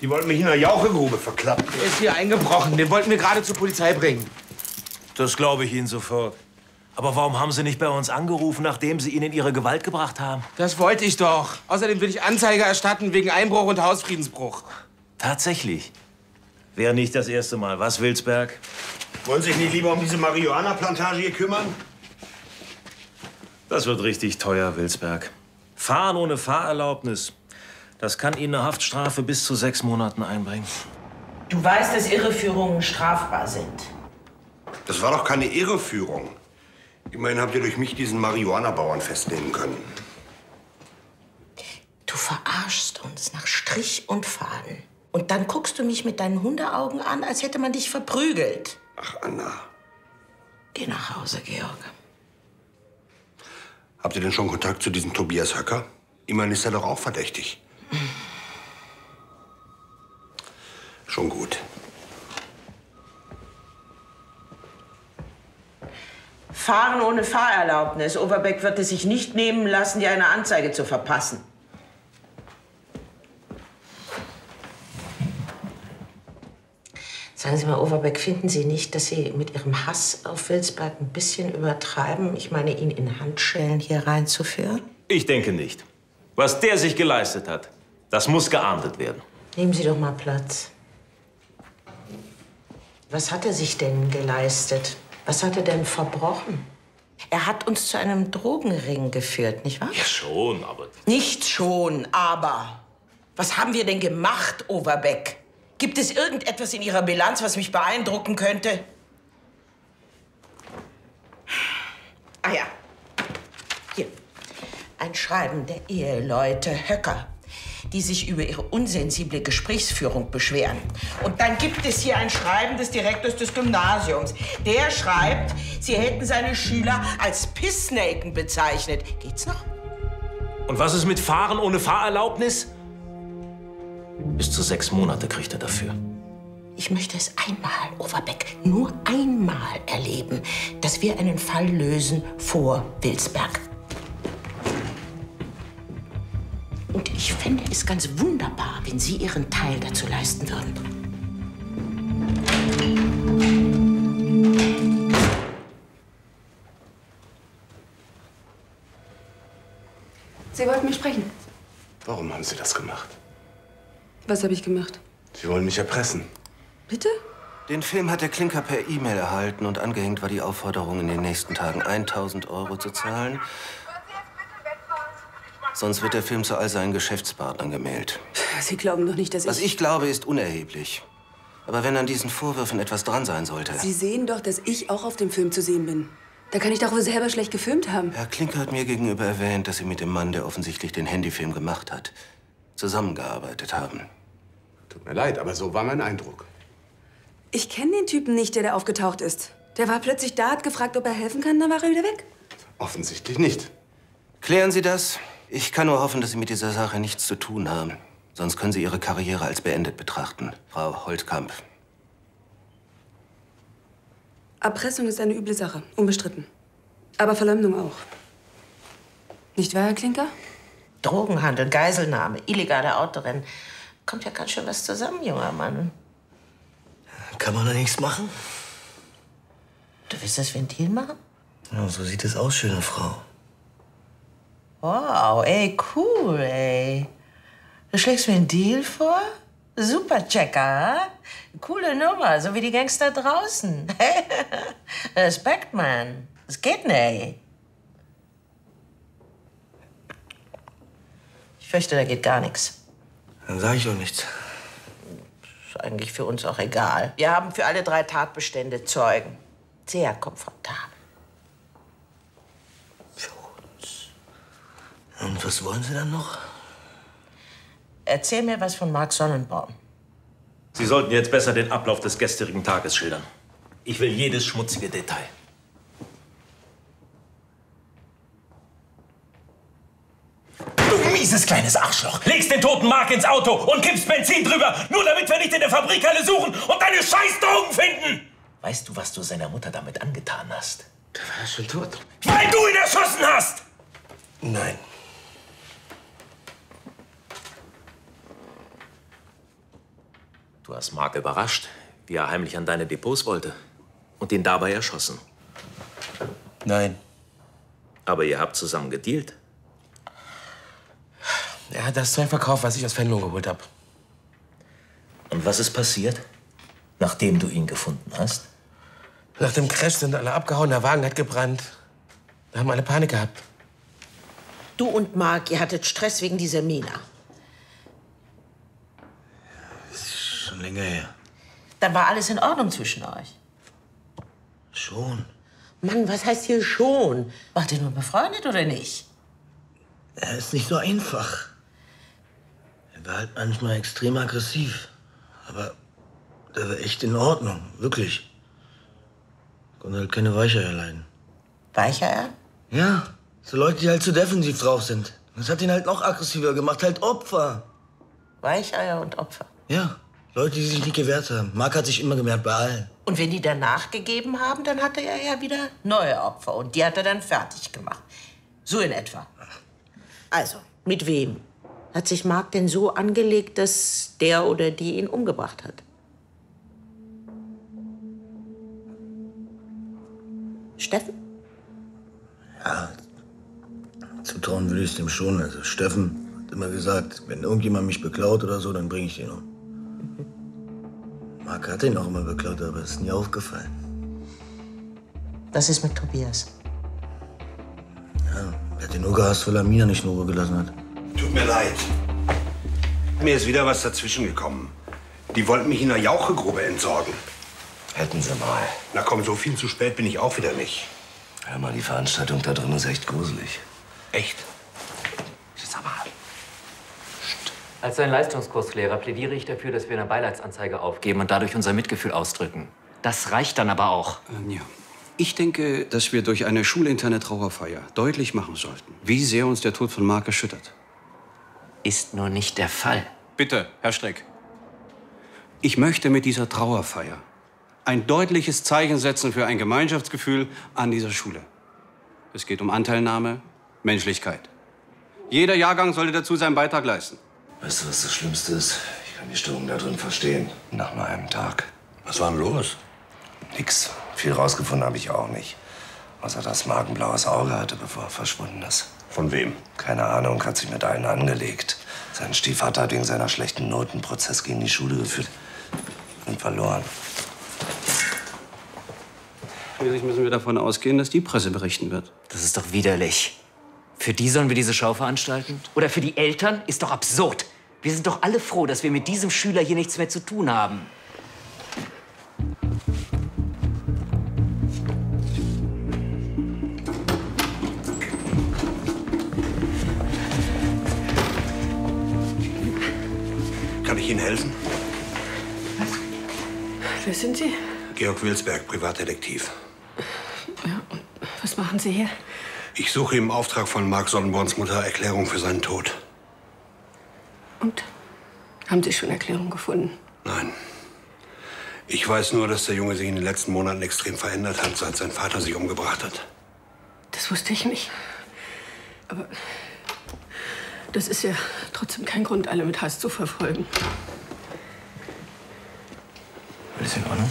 Die wollten mich in einer Jauchegrube verklappen. Er ist hier eingebrochen. Den wollten wir gerade zur Polizei bringen. Das glaube ich Ihnen sofort. Aber warum haben Sie nicht bei uns angerufen, nachdem Sie ihn in Ihre Gewalt gebracht haben? Das wollte ich doch. Außerdem will ich Anzeige erstatten wegen Einbruch und Hausfriedensbruch. Tatsächlich. Wäre nicht das erste Mal. Was, Wilsberg? Wollen Sie sich nicht lieber um diese Marihuana-Plantage hier kümmern? Das wird richtig teuer, Wilsberg. Fahren ohne Fahrerlaubnis. Das kann Ihnen eine Haftstrafe bis zu sechs Monaten einbringen. Du weißt, dass Irreführungen strafbar sind. Das war doch keine Irreführung. Immerhin habt ihr durch mich diesen Marihuana-Bauern festnehmen können. Du verarschst uns nach Strich und Faden. Und dann guckst du mich mit deinen Hundeaugen an, als hätte man dich verprügelt. Ach, Anna. Geh nach Hause, Georg. Habt ihr denn schon Kontakt zu diesem Tobias Höcker? Immerhin ist er doch auch verdächtig. Schon gut. Fahren ohne Fahrerlaubnis. Overbeck wird es sich nicht nehmen lassen, dir eine Anzeige zu verpassen. Sagen Sie mal, Overbeck, finden Sie nicht, dass Sie mit Ihrem Hass auf Wilsberg ein bisschen übertreiben? Ich meine, ihn in Handschellen hier reinzuführen? Ich denke nicht. Was der sich geleistet hat, das muss geahndet werden. Nehmen Sie doch mal Platz. Was hat er sich denn geleistet? Was hat er denn verbrochen? Er hat uns zu einem Drogenring geführt, nicht wahr? Ja, schon, aber. Nicht schon, aber. Was haben wir denn gemacht, Overbeck? Gibt es irgendetwas in Ihrer Bilanz, was mich beeindrucken könnte? Ah ja. Hier. Ein Schreiben der Eheleute Höcker, die sich über ihre unsensible Gesprächsführung beschweren. Und dann gibt es hier ein Schreiben des Direktors des Gymnasiums. Der schreibt, sie hätten seine Schüler als Pissnaken bezeichnet. Geht's noch? Und was ist mit Fahren ohne Fahrerlaubnis? Bis zu sechs Monate kriegt er dafür. Ich möchte es einmal, Overbeck, nur einmal erleben, dass wir einen Fall lösen vor Wilsberg. Und ich fände es ganz wunderbar, wenn Sie Ihren Teil dazu leisten würden. Sie wollten mich sprechen. Warum haben Sie das gemacht? Was habe ich gemacht? Sie wollen mich erpressen. Bitte? Den Film hat der Klinker per E-Mail erhalten und angehängt war die Aufforderung, in den nächsten Tagen 1000 Euro zu zahlen. Sonst wird der Film zu all seinen Geschäftspartnern gemeldet. Sie glauben doch nicht, dass ich... Was ich glaube, ist unerheblich. Aber wenn an diesen Vorwürfen etwas dran sein sollte. Sie sehen doch, dass ich auch auf dem Film zu sehen bin. Da kann ich doch wohl selber schlecht gefilmt haben. Herr Klinker hat mir gegenüber erwähnt, dass Sie mit dem Mann, der offensichtlich den Handyfilm gemacht hat, zusammengearbeitet haben. Tut mir leid, aber so war mein Eindruck. Ich kenne den Typen nicht, der da aufgetaucht ist. Der war plötzlich da, hat gefragt, ob er helfen kann, dann war er wieder weg. Offensichtlich nicht. Klären Sie das. Ich kann nur hoffen, dass Sie mit dieser Sache nichts zu tun haben. Sonst können Sie Ihre Karriere als beendet betrachten, Frau Holtkamp. Erpressung ist eine üble Sache, unbestritten. Aber Verleumdung auch. Nicht wahr, Herr Klinker? Drogenhandel, Geiselnahme, illegale Autorennen. Kommt ja ganz schön was zusammen, junger Mann. Kann man da nichts machen? Du willst das Ventil machen? Ja, so sieht es aus, schöne Frau. Wow, ey, cool, ey. Du schlägst mir einen Deal vor? Super Checker, ha? Coole Nummer, so wie die Gangster draußen. Respekt, Mann. Das geht nicht. Ich fürchte, da geht gar nichts. Dann sage ich auch nichts. Ist eigentlich für uns auch egal. Wir haben für alle drei Tatbestände Zeugen. Sehr komfortabel. Und was wollen Sie dann noch? Erzähl mir was von Mark Sonnenbaum. Sie sollten jetzt besser den Ablauf des gestrigen Tages schildern. Ich will jedes schmutzige Detail. Du mieses kleines Arschloch! Legst den toten Mark ins Auto und kippst Benzin drüber, nur damit wir nicht in der Fabrikhalle suchen und deine Scheißdrogen finden! Weißt du, was du seiner Mutter damit angetan hast? Der war ja schon tot. Weil du ihn erschossen hast! Nein. Du hast Mark überrascht, wie er heimlich an deine Depots wollte und ihn dabei erschossen. Nein. Aber ihr habt zusammen gedealt. Er hat das Zeug verkauft, was ich aus Venlo geholt habe. Und was ist passiert, nachdem du ihn gefunden hast? Nach dem Crash sind alle abgehauen, der Wagen hat gebrannt. Da haben alle Panik gehabt. Du und Mark, ihr hattet Stress wegen dieser Mina. Länger her. Dann war alles in Ordnung zwischen euch. Schon. Mann, was heißt hier schon? Wart ihr nur befreundet oder nicht? Er ist nicht so einfach. Er war halt manchmal extrem aggressiv. Aber der war echt in Ordnung. Wirklich. Konnte halt keine Weicheier leiden. Weicheier? Ja. So Leute, die halt zu defensiv drauf sind. Das hat ihn halt noch aggressiver gemacht. Halt Opfer. Weicheier und Opfer. Ja, Leute, die sich nicht gewehrt haben. Marc hat sich immer gewehrt, bei allen. Und wenn die dann nachgegeben haben, dann hatte er ja wieder neue Opfer. Und die hat er dann fertig gemacht. So in etwa. Also, mit wem? Hat sich Marc denn so angelegt, dass der oder die ihn umgebracht hat? Steffen? Ja, zutrauen würde ich es dem schon. Also Steffen hat immer gesagt, wenn irgendjemand mich beklaut oder so, dann bringe ich den um. Marc hat ihn auch immer beklaut, aber ist nie aufgefallen. Was ist mit Tobias? Ja, er hat ihn nur gehasst, weil er Mina nicht in Ruhe gelassen hat. Tut mir leid. Mir ist wieder was dazwischen gekommen. Die wollten mich in der Jauchegrube entsorgen. Hätten Sie mal. Na komm, so viel zu spät bin ich auch wieder nicht. Hör mal, die Veranstaltung da drin ist echt gruselig. Echt? Sag mal. Als sein Leistungskurslehrer plädiere ich dafür, dass wir eine Beileidsanzeige aufgeben und dadurch unser Mitgefühl ausdrücken. Das reicht dann aber auch. Ähm, ja. Ich denke, dass wir durch eine schulinterne Trauerfeier deutlich machen sollten, wie sehr uns der Tod von Marc erschüttert. Ist nur nicht der Fall. Bitte, Herr Streck. Ich möchte mit dieser Trauerfeier ein deutliches Zeichen setzen für ein Gemeinschaftsgefühl an dieser Schule. Es geht um Anteilnahme, Menschlichkeit. Jeder Jahrgang sollte dazu seinen Beitrag leisten. Weißt du, was das Schlimmste ist? Ich kann die Stimmung da drin verstehen. Nach nur einem Tag. Was war denn los? Nix. Viel rausgefunden habe ich auch nicht. Außer dass Marc ein blaues Auge hatte, bevor er verschwunden ist. Von wem? Keine Ahnung, hat sich mit allen angelegt. Sein Stiefvater hat wegen seiner schlechten Noten Prozess gegen die Schule geführt und verloren. Schließlich müssen wir davon ausgehen, dass die Presse berichten wird. Das ist doch widerlich. Für die sollen wir diese Schau veranstalten? Oder für die Eltern? Ist doch absurd. Wir sind doch alle froh, dass wir mit diesem Schüler hier nichts mehr zu tun haben. Kann ich Ihnen helfen? Wer sind Sie? Georg Wilsberg, Privatdetektiv. Was machen Sie hier? Ich suche im Auftrag von Marc Sonnenborns Mutter Erklärung für seinen Tod. Haben Sie schon Erklärung gefunden? Nein. Ich weiß nur, dass der Junge sich in den letzten Monaten extrem verändert hat, seit sein Vater sich umgebracht hat. Das wusste ich nicht. Aber das ist ja trotzdem kein Grund, alle mit Hass zu verfolgen. Alles in Ordnung?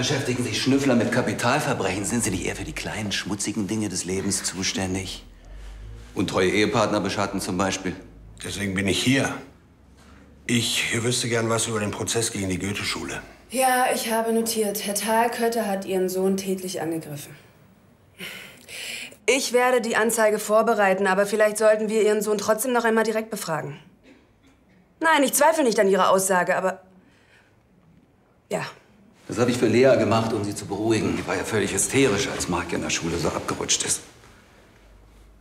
Beschäftigen sich Schnüffler mit Kapitalverbrechen? Sind sie nicht eher für die kleinen, schmutzigen Dinge des Lebens zuständig? Untreue Ehepartner beschatten zum Beispiel. Deswegen bin ich hier. Ich wüsste gern was über den Prozess gegen die Goethe-Schule. Ja, ich habe notiert. Herr Thalkötter hat Ihren Sohn tätlich angegriffen. Ich werde die Anzeige vorbereiten, aber vielleicht sollten wir Ihren Sohn trotzdem noch einmal direkt befragen. Nein, ich zweifle nicht an Ihrer Aussage, aber... Ja, Das habe ich für Lea gemacht, um sie zu beruhigen. Die war ja völlig hysterisch, als Marc in der Schule so abgerutscht ist.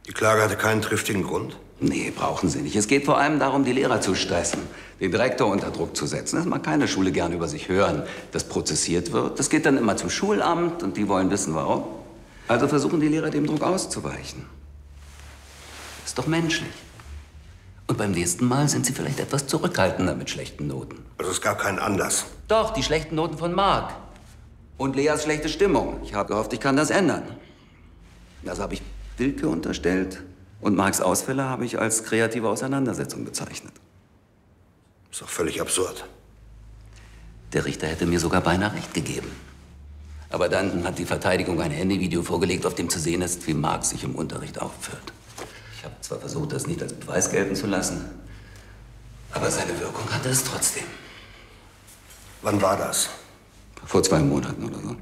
Die Klage hatte keinen triftigen Grund? Nee, brauchen Sie nicht. Es geht vor allem darum, die Lehrer zu stressen, den Direktor unter Druck zu setzen. Das mag keine Schule gern über sich hören, dass prozessiert wird. Das geht dann immer zum Schulamt und die wollen wissen, warum. Also versuchen die Lehrer dem Druck auszuweichen. Ist doch menschlich. Und beim nächsten Mal sind sie vielleicht etwas zurückhaltender mit schlechten Noten. Also es gab keinen Anlass. Doch, die schlechten Noten von Marc. Und Leas schlechte Stimmung. Ich habe gehofft, ich kann das ändern. Das habe ich Wilke unterstellt. Und Marks Ausfälle habe ich als kreative Auseinandersetzung bezeichnet. Ist doch völlig absurd. Der Richter hätte mir sogar beinahe recht gegeben. Aber dann hat die Verteidigung ein Handyvideo vorgelegt, auf dem zu sehen ist, wie Marc sich im Unterricht aufführt. Ich habe zwar versucht, das nicht als Beweis gelten zu lassen, aber seine Wirkung hatte es trotzdem. Wann war das? Vor zwei Monaten oder so.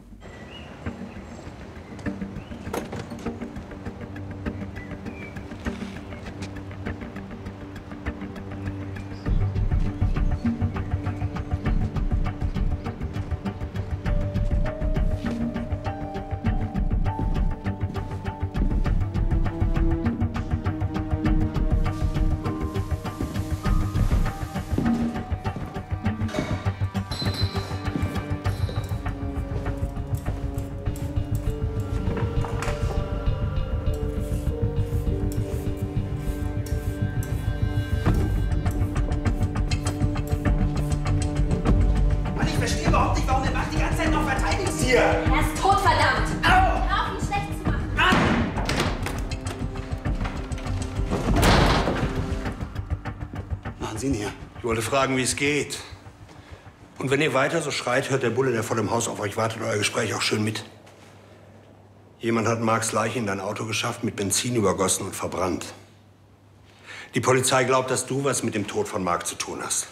Wollte fragen, wie es geht. Und wenn ihr weiter so schreit, hört der Bulle, der vor dem Haus auf euch wartet, euer Gespräch auch schön mit. Jemand hat Marks Leiche in dein Auto geschafft, mit Benzin übergossen und verbrannt. Die Polizei glaubt, dass du was mit dem Tod von Mark zu tun hast.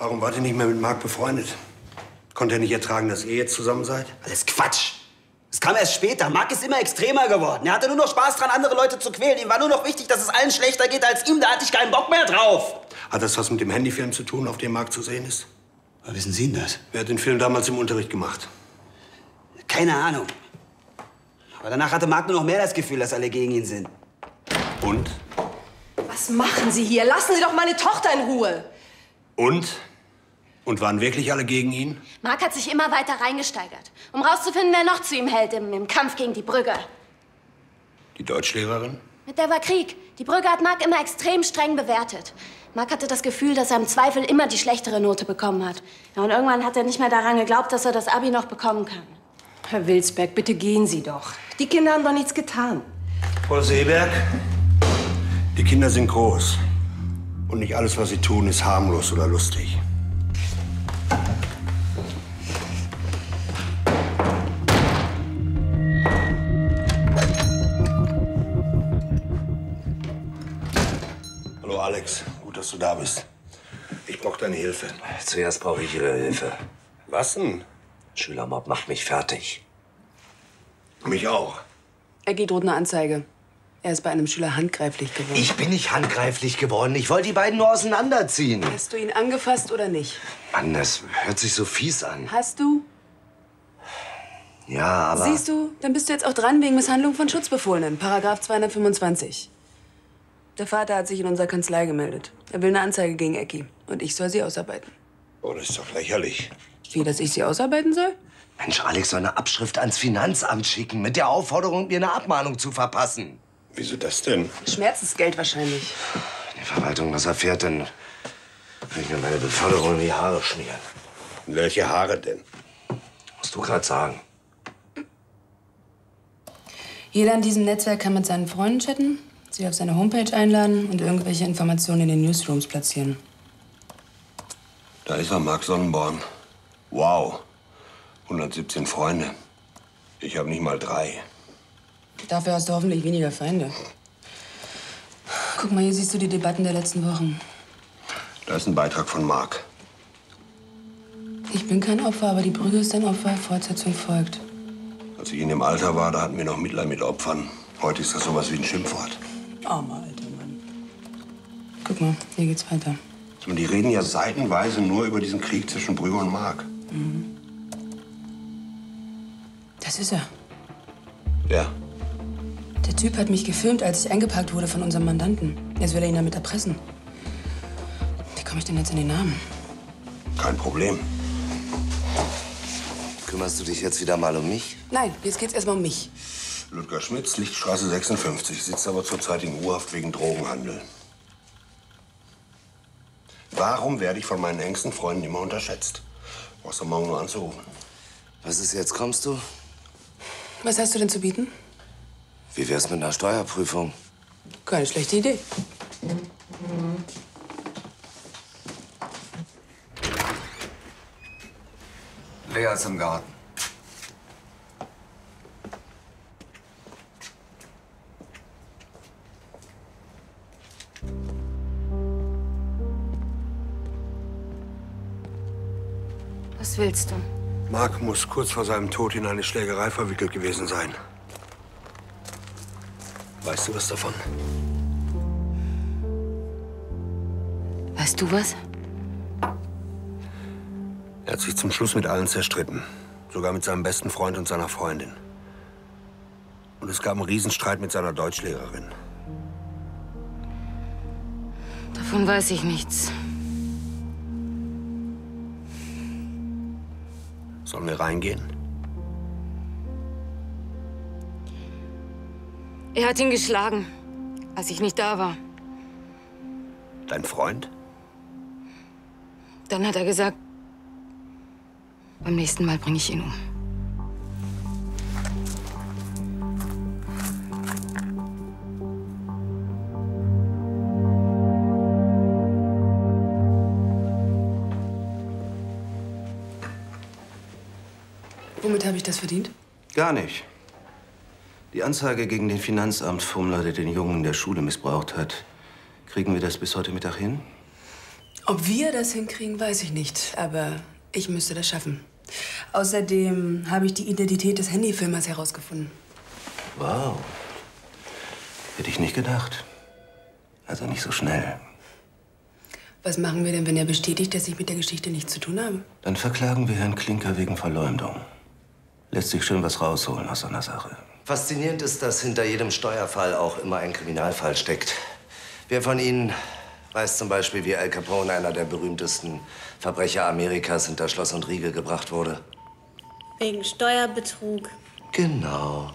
Warum wart ihr nicht mehr mit Mark befreundet? Konnte er nicht ertragen, dass ihr jetzt zusammen seid? Alles Quatsch. Es kam erst später. Mark ist immer extremer geworden. Er hatte nur noch Spaß dran, andere Leute zu quälen. Ihm war nur noch wichtig, dass es allen schlechter geht als ihm. Da hatte ich keinen Bock mehr drauf. Hat das was mit dem Handyfilm zu tun, auf dem Mark zu sehen ist? Woher wissen Sie denn das? Wer hat den Film damals im Unterricht gemacht? Keine Ahnung. Aber danach hatte Mark nur noch mehr das Gefühl, dass alle gegen ihn sind. Und? Was machen Sie hier? Lassen Sie doch meine Tochter in Ruhe. Und? Und waren wirklich alle gegen ihn? Mark hat sich immer weiter reingesteigert, um rauszufinden, wer noch zu ihm hält im, im Kampf gegen die Brügge. Die Deutschlehrerin? Mit der war Krieg. Die Brügge hat Mark immer extrem streng bewertet. Mark hatte das Gefühl, dass er im Zweifel immer die schlechtere Note bekommen hat. Ja, und irgendwann hat er nicht mehr daran geglaubt, dass er das Abi noch bekommen kann. Herr Wilsberg, bitte gehen Sie doch. Die Kinder haben doch nichts getan. Frau Seeberg, die Kinder sind groß. Und nicht alles, was sie tun, ist harmlos oder lustig. Alex, gut, dass du da bist. Ich brauche deine Hilfe. Zuerst brauche ich Ihre Hilfe. Was denn? Schülermob macht mich fertig. Mich auch. Eggy droht eine Anzeige. Er ist bei einem Schüler handgreiflich geworden. Ich bin nicht handgreiflich geworden. Ich wollte die beiden nur auseinanderziehen. Hast du ihn angefasst oder nicht? Mann, das hört sich so fies an. Hast du? Ja, aber... Siehst du, dann bist du jetzt auch dran wegen Misshandlung von Schutzbefohlenen. Paragraph 225. Der Vater hat sich in unserer Kanzlei gemeldet. Er will eine Anzeige gegen Ecki. Und ich soll sie ausarbeiten. Oh, das ist doch lächerlich. Wie, dass ich sie ausarbeiten soll? Mensch, Alex soll eine Abschrift ans Finanzamt schicken mit der Aufforderung, mir eine Abmahnung zu verpassen. Wieso das denn? Schmerzensgeld wahrscheinlich. Wenn die Verwaltung das erfährt, dann will ich mir meine Beförderung in die Haare schmieren. Welche Haare denn? Musst du gerade sagen. Jeder in diesem Netzwerk kann mit seinen Freunden chatten, sie auf seine Homepage einladen und irgendwelche Informationen in den Newsrooms platzieren. Da ist er, Marc Sonnenborn. Wow. 117 Freunde. Ich habe nicht mal drei. Dafür hast du hoffentlich weniger Feinde. Guck mal, hier siehst du die Debatten der letzten Wochen. Da ist ein Beitrag von Marc. Ich bin kein Opfer, aber die Brügge ist ein Opfer. Fortsetzung folgt. Als ich in dem Alter war, da hatten wir noch Mitleid mit Opfern. Heute ist das sowas wie ein Schimpfwort. Armer alter Mann. Guck mal, hier geht's weiter. Und die reden ja seitenweise nur über diesen Krieg zwischen Brügge und Marc. Mhm. Das ist er. Ja. Der Typ hat mich gefilmt, als ich eingepackt wurde von unserem Mandanten. Jetzt will er ihn damit erpressen. Wie komme ich denn jetzt an den Namen? Kein Problem. Kümmerst du dich jetzt wieder mal um mich? Nein, jetzt geht's erstmal um mich. Ludger Schmitz, Lichtstraße 56, sitzt aber zurzeit in U-Haft wegen Drogenhandel. Warum werde ich von meinen engsten Freunden immer unterschätzt? Brauchst du morgen nur anzurufen. Was ist jetzt? Kommst du? Was hast du denn zu bieten? Wie wär's mit einer Steuerprüfung? Keine schlechte Idee. Lea ist im Garten. Was willst du? Marc muss kurz vor seinem Tod in eine Schlägerei verwickelt gewesen sein. Weißt du was davon? Weißt du was? Er hat sich zum Schluss mit allen zerstritten. Sogar mit seinem besten Freund und seiner Freundin. Und es gab einen Riesenstreit mit seiner Deutschlehrerin. Davon weiß ich nichts. Sollen wir reingehen? Er hat ihn geschlagen, als ich nicht da war. Dein Freund? Dann hat er gesagt, beim nächsten Mal bringe ich ihn um. Womit habe ich das verdient? Gar nicht. Die Anzeige gegen den Finanzamtsfummler, der den Jungen in der Schule missbraucht hat. Kriegen wir das bis heute Mittag hin? Ob wir das hinkriegen, weiß ich nicht. Aber ich müsste das schaffen. Außerdem habe ich die Identität des Handyfilmers herausgefunden. Wow. Hätte ich nicht gedacht. Also nicht so schnell. Was machen wir denn, wenn er bestätigt, dass ich mit der Geschichte nichts zu tun habe? Dann verklagen wir Herrn Klinker wegen Verleumdung. Lässt sich schön was rausholen aus so einer Sache. Faszinierend ist, dass hinter jedem Steuerfall auch immer ein Kriminalfall steckt. Wer von Ihnen weiß zum Beispiel, wie Al Capone, einer der berühmtesten Verbrecher Amerikas, hinter Schloss und Riegel gebracht wurde? Wegen Steuerbetrug. Genau.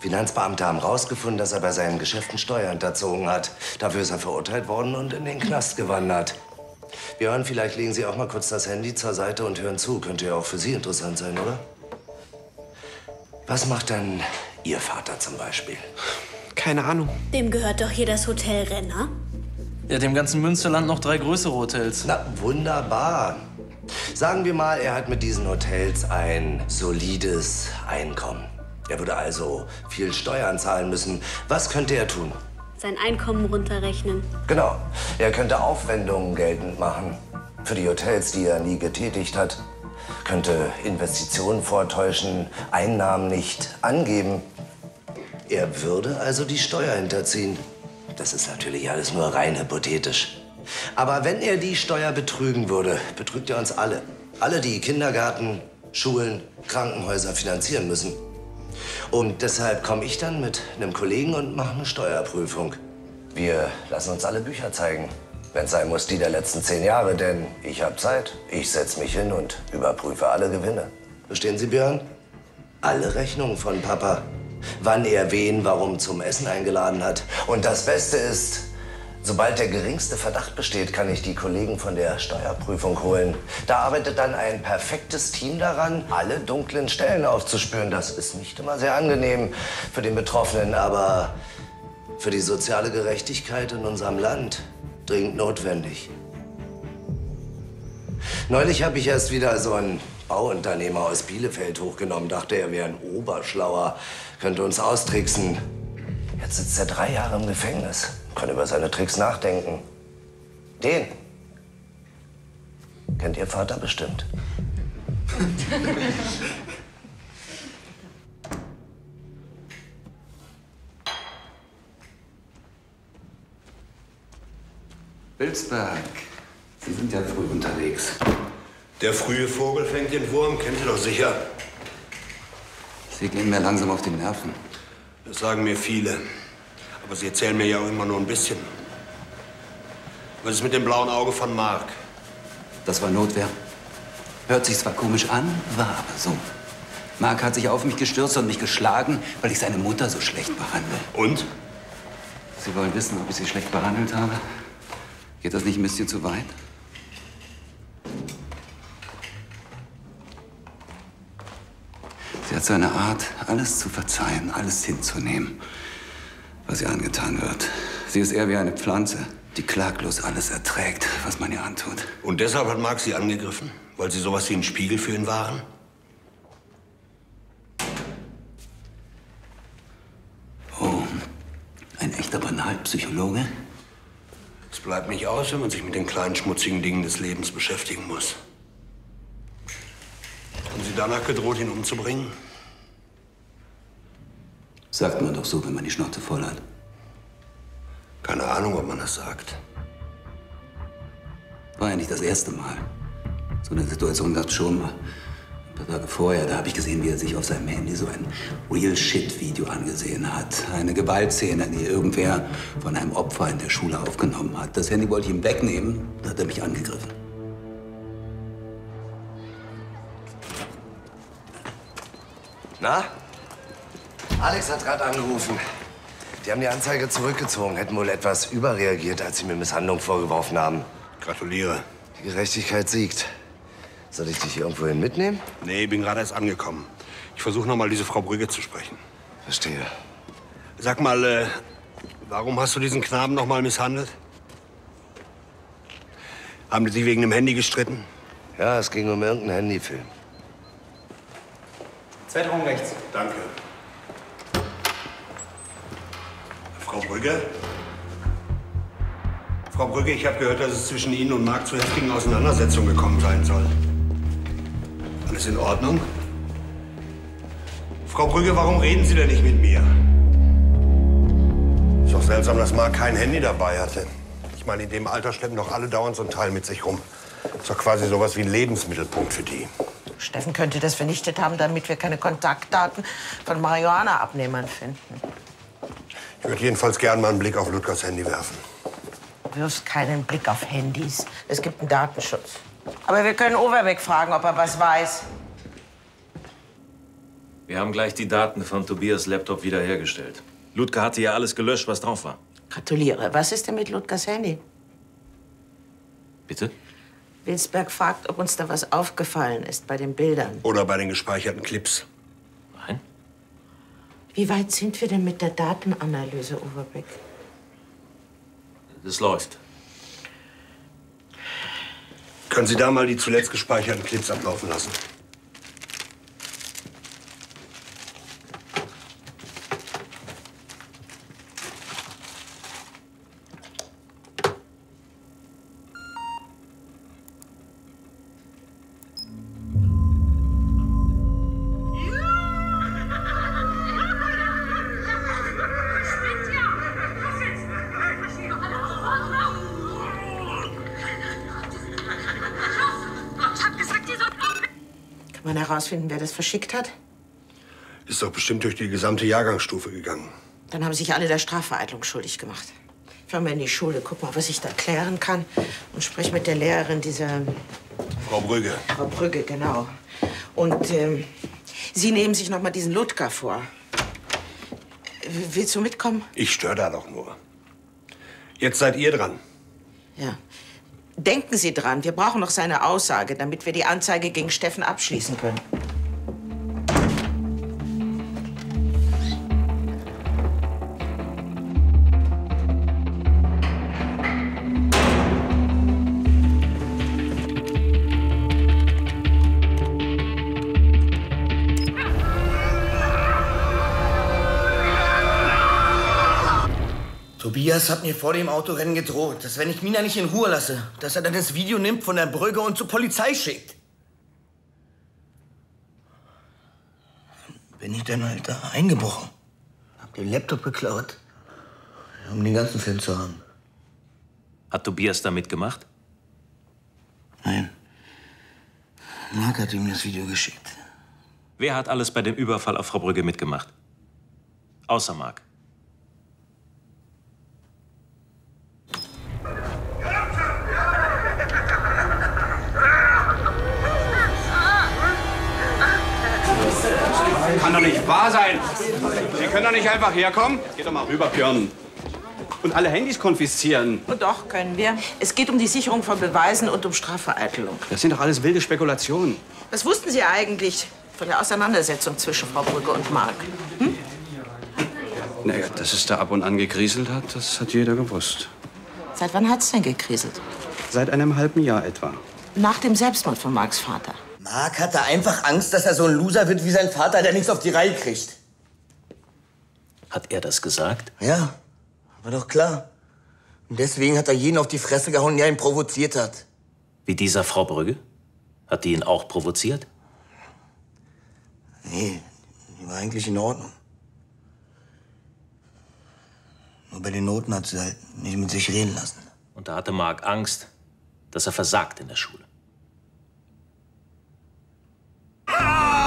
Finanzbeamte haben rausgefunden, dass er bei seinen Geschäften Steuer hinterzogen hat. Dafür ist er verurteilt worden und in den Knast gewandert. Björn, vielleicht legen Sie auch mal kurz das Handy zur Seite und hören zu. Könnte ja auch für Sie interessant sein, oder? Was macht denn Ihr Vater zum Beispiel? Keine Ahnung. Dem gehört doch hier das Hotel Renner. Ja, dem ganzen Münsterland noch drei größere Hotels. Na, wunderbar. Sagen wir mal, er hat mit diesen Hotels ein solides Einkommen. Er würde also viel Steuern zahlen müssen. Was könnte er tun? Sein Einkommen runterrechnen. Genau. Er könnte Aufwendungen geltend machen. Für die Hotels, die er nie getätigt hat. Könnte Investitionen vortäuschen, Einnahmen nicht angeben. Er würde also die Steuer hinterziehen. Das ist natürlich alles nur rein hypothetisch. Aber wenn er die Steuer betrügen würde, betrügt er uns alle. Alle, die Kindergarten, Schulen, Krankenhäuser finanzieren müssen. Und deshalb komme ich dann mit einem Kollegen und mache eine Steuerprüfung. Wir lassen uns alle Bücher zeigen. Wenn es sein muss, die der letzten zehn Jahre, denn ich habe Zeit. Ich setze mich hin und überprüfe alle Gewinne. Verstehen Sie, Björn? Alle Rechnungen von Papa. Wann er wen, warum zum Essen eingeladen hat. Und das Beste ist, sobald der geringste Verdacht besteht, kann ich die Kollegen von der Steuerprüfung holen. Da arbeitet dann ein perfektes Team daran, alle dunklen Stellen aufzuspüren. Das ist nicht immer sehr angenehm für den Betroffenen, aber für die soziale Gerechtigkeit in unserem Land dringend notwendig. Neulich habe ich erst wieder so einen Bauunternehmer aus Bielefeld hochgenommen. Dachte, er wäre ein Oberschlauer, könnte uns austricksen. Jetzt sitzt er drei Jahre im Gefängnis, kann über seine Tricks nachdenken. Den kennt Ihr Vater bestimmt. Wilsberg, Sie sind ja früh unterwegs. Der frühe Vogel fängt den Wurm, kennt ihr doch sicher. Sie gehen mir langsam auf die Nerven. Das sagen mir viele. Aber sie erzählen mir ja auch immer nur ein bisschen. Was ist mit dem blauen Auge von Mark? Das war Notwehr. Hört sich zwar komisch an, war aber so. Mark hat sich auf mich gestürzt und mich geschlagen, weil ich seine Mutter so schlecht behandle. Und? Sie wollen wissen, ob ich sie schlecht behandelt habe? Geht das nicht ein bisschen zu weit? Sie hat so eine Art, alles zu verzeihen, alles hinzunehmen, was ihr angetan wird. Sie ist eher wie eine Pflanze, die klaglos alles erträgt, was man ihr antut. Und deshalb hat Mark sie angegriffen? Weil sie sowas wie ein Spiegel für ihn waren? Oh, ein echter Banalpsychologe? Es bleibt nicht aus, wenn man sich mit den kleinen schmutzigen Dingen des Lebens beschäftigen muss. Haben Sie danach gedroht, ihn umzubringen? Sagt man doch so, wenn man die Schnauze voll hat. Keine Ahnung, ob man das sagt. War ja nicht das erste Mal. So eine Situation gab es schon mal. Ein paar Tage vorher, da habe ich gesehen, wie er sich auf seinem Handy so ein Real-Shit-Video angesehen hat. Eine Gewaltszene, die irgendwer von einem Opfer in der Schule aufgenommen hat. Das Handy wollte ich ihm wegnehmen, da hat er mich angegriffen. Na? Alex hat gerade angerufen. Die haben die Anzeige zurückgezogen, hätten wohl etwas überreagiert, als sie mir Misshandlung vorgeworfen haben. Gratuliere. Die Gerechtigkeit siegt. Soll ich dich irgendwohin mitnehmen? Nee, bin gerade erst angekommen. Ich versuche noch mal diese Frau Brügge zu sprechen. Verstehe. Sag mal, äh, warum hast du diesen Knaben noch mal misshandelt? Haben die sich wegen dem Handy gestritten? Ja, es ging um irgendeinen Handyfilm. Zweiter Raum rechts. Danke. Frau Brügge? Frau Brügge, ich habe gehört, dass es zwischen Ihnen und Marc zu heftigen Auseinandersetzungen gekommen sein soll. Alles in Ordnung? Frau Brügge, warum reden Sie denn nicht mit mir? Ist doch seltsam, dass Marc kein Handy dabei hatte. Ich meine, in dem Alter schleppen doch alle dauernd so ein Teil mit sich rum. Ist doch quasi sowas wie ein Lebensmittelpunkt für die. Steffen könnte das vernichtet haben, damit wir keine Kontaktdaten von Marihuana-Abnehmern finden. Ich würde jedenfalls gern mal einen Blick auf Ludgers Handy werfen. Du wirfst keinen Blick auf Handys. Es gibt einen Datenschutz. Aber wir können Overbeck fragen, ob er was weiß. Wir haben gleich die Daten von Tobias Laptop wiederhergestellt. Ludger hatte ja alles gelöscht, was drauf war. Gratuliere. Was ist denn mit Ludgers Handy? Bitte? Wilsberg fragt, ob uns da was aufgefallen ist bei den Bildern. Oder bei den gespeicherten Clips. Wie weit sind wir denn mit der Datenanalyse, Overbeck? Das läuft. Können Sie da mal die zuletzt gespeicherten Clips ablaufen lassen? Herausfinden, wer das verschickt hat? Ist doch bestimmt durch die gesamte Jahrgangsstufe gegangen. Dann haben sich alle der Strafvereitlung schuldig gemacht. Ich fahr mal in die Schule, guck mal, was ich da klären kann und sprech mit der Lehrerin dieser Frau Brügge. Frau Brügge, genau. Und ähm, Sie nehmen sich noch mal diesen Ludger vor. Willst du mitkommen? Ich störe da doch nur. Jetzt seid ihr dran. Ja. Denken Sie dran, wir brauchen noch seine Aussage, damit wir die Anzeige gegen Steffen abschließen können. Tobias hat mir vor dem Autorennen gedroht, dass wenn ich Mina nicht in Ruhe lasse, dass er dann das Video nimmt von der Brügge und zur Polizei schickt. Bin ich dann halt da eingebrochen. Hab den Laptop geklaut, um den ganzen Film zu haben. Hat Tobias da mitgemacht? Nein. Marc hat ihm das Video geschickt. Wer hat alles bei dem Überfall auf Frau Brügge mitgemacht? Außer Marc. Nicht einfach herkommen. Geht doch mal rüber, Björn. Und alle Handys konfiszieren. Und doch können wir. Es geht um die Sicherung von Beweisen und um Strafvereitelung. Das sind doch alles wilde Spekulationen. Was wussten Sie eigentlich von der Auseinandersetzung zwischen Frau Brügge und Marc? Naja, dass es da ab und an gegrieselt hat, das hat jeder gewusst. Seit wann hat's denn gekriselt? Seit einem halben Jahr etwa. Nach dem Selbstmord von Marks Vater. Marc hatte einfach Angst, dass er so ein Loser wird wie sein Vater, der nichts auf die Reihe kriegt. Hat er das gesagt? Ja, war doch klar. Und deswegen hat er jeden auf die Fresse gehauen, der ihn provoziert hat. Wie dieser Frau Brügge? Hat die ihn auch provoziert? Nee, die war eigentlich in Ordnung. Nur bei den Noten hat sie halt nicht mit sich reden lassen. Und da hatte Marc Angst, dass er versagt in der Schule. Ich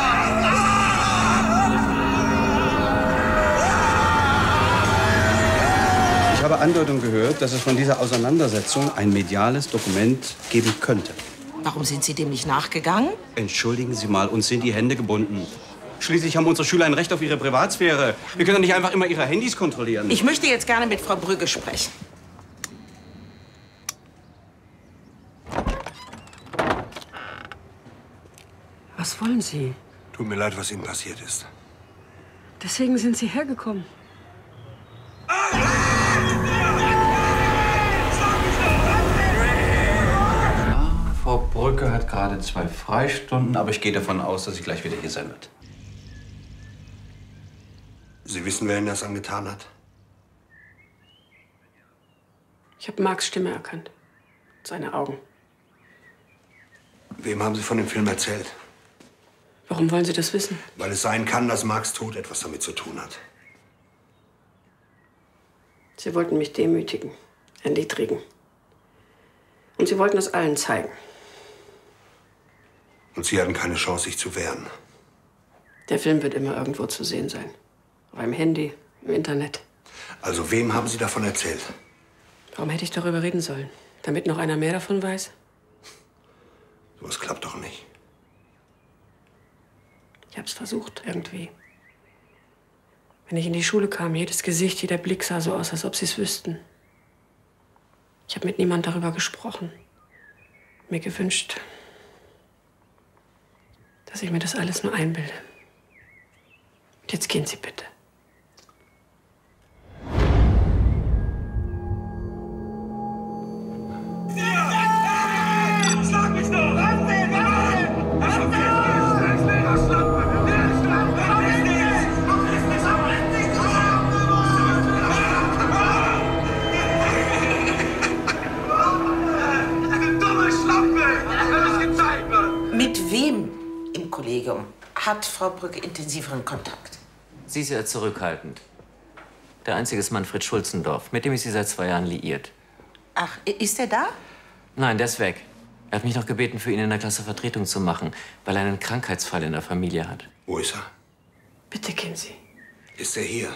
habe Andeutungen gehört, dass es von dieser Auseinandersetzung ein mediales Dokument geben könnte. Warum sind Sie dem nicht nachgegangen? Entschuldigen Sie mal, uns sind die Hände gebunden. Schließlich haben unsere Schüler ein Recht auf ihre Privatsphäre. Wir können doch nicht einfach immer ihre Handys kontrollieren. Ich möchte jetzt gerne mit Frau Brügge sprechen. Was wollen Sie? Tut mir leid, was Ihnen passiert ist. Deswegen sind Sie hergekommen. Ah! Frau Brücke hat gerade zwei Freistunden, aber ich gehe davon aus, dass sie gleich wieder hier sein wird. Sie wissen, wer Ihnen das angetan hat? Ich habe Marks Stimme erkannt. Seine Augen. Wem haben Sie von dem Film erzählt? Warum wollen Sie das wissen? Weil es sein kann, dass Marks Tod etwas damit zu tun hat. Sie wollten mich demütigen, erniedrigen. Und Sie wollten es allen zeigen. Und Sie hatten keine Chance, sich zu wehren. Der Film wird immer irgendwo zu sehen sein. Auf einem Handy, im Internet. Also wem haben Sie davon erzählt? Warum hätte ich darüber reden sollen? Damit noch einer mehr davon weiß? Sowas klappt doch nicht. Ich hab's versucht, irgendwie. Wenn ich in die Schule kam, jedes Gesicht, jeder Blick sah so aus, als ob sie es wüssten. Ich habe mit niemand darüber gesprochen. Mir gewünscht, dass ich mir das alles nur einbilde. Und jetzt gehen Sie bitte. Hat Frau Brücke intensiveren Kontakt? Sie ist ja zurückhaltend. Der einzige ist Manfred Schulzendorf. Mit dem ist sie seit zwei Jahren liiert. Ach, ist er da? Nein, der ist weg. Er hat mich noch gebeten, für ihn in der Klasse Vertretung zu machen, weil er einen Krankheitsfall in der Familie hat. Wo ist er? Bitte, Kinsey. Ist er hier?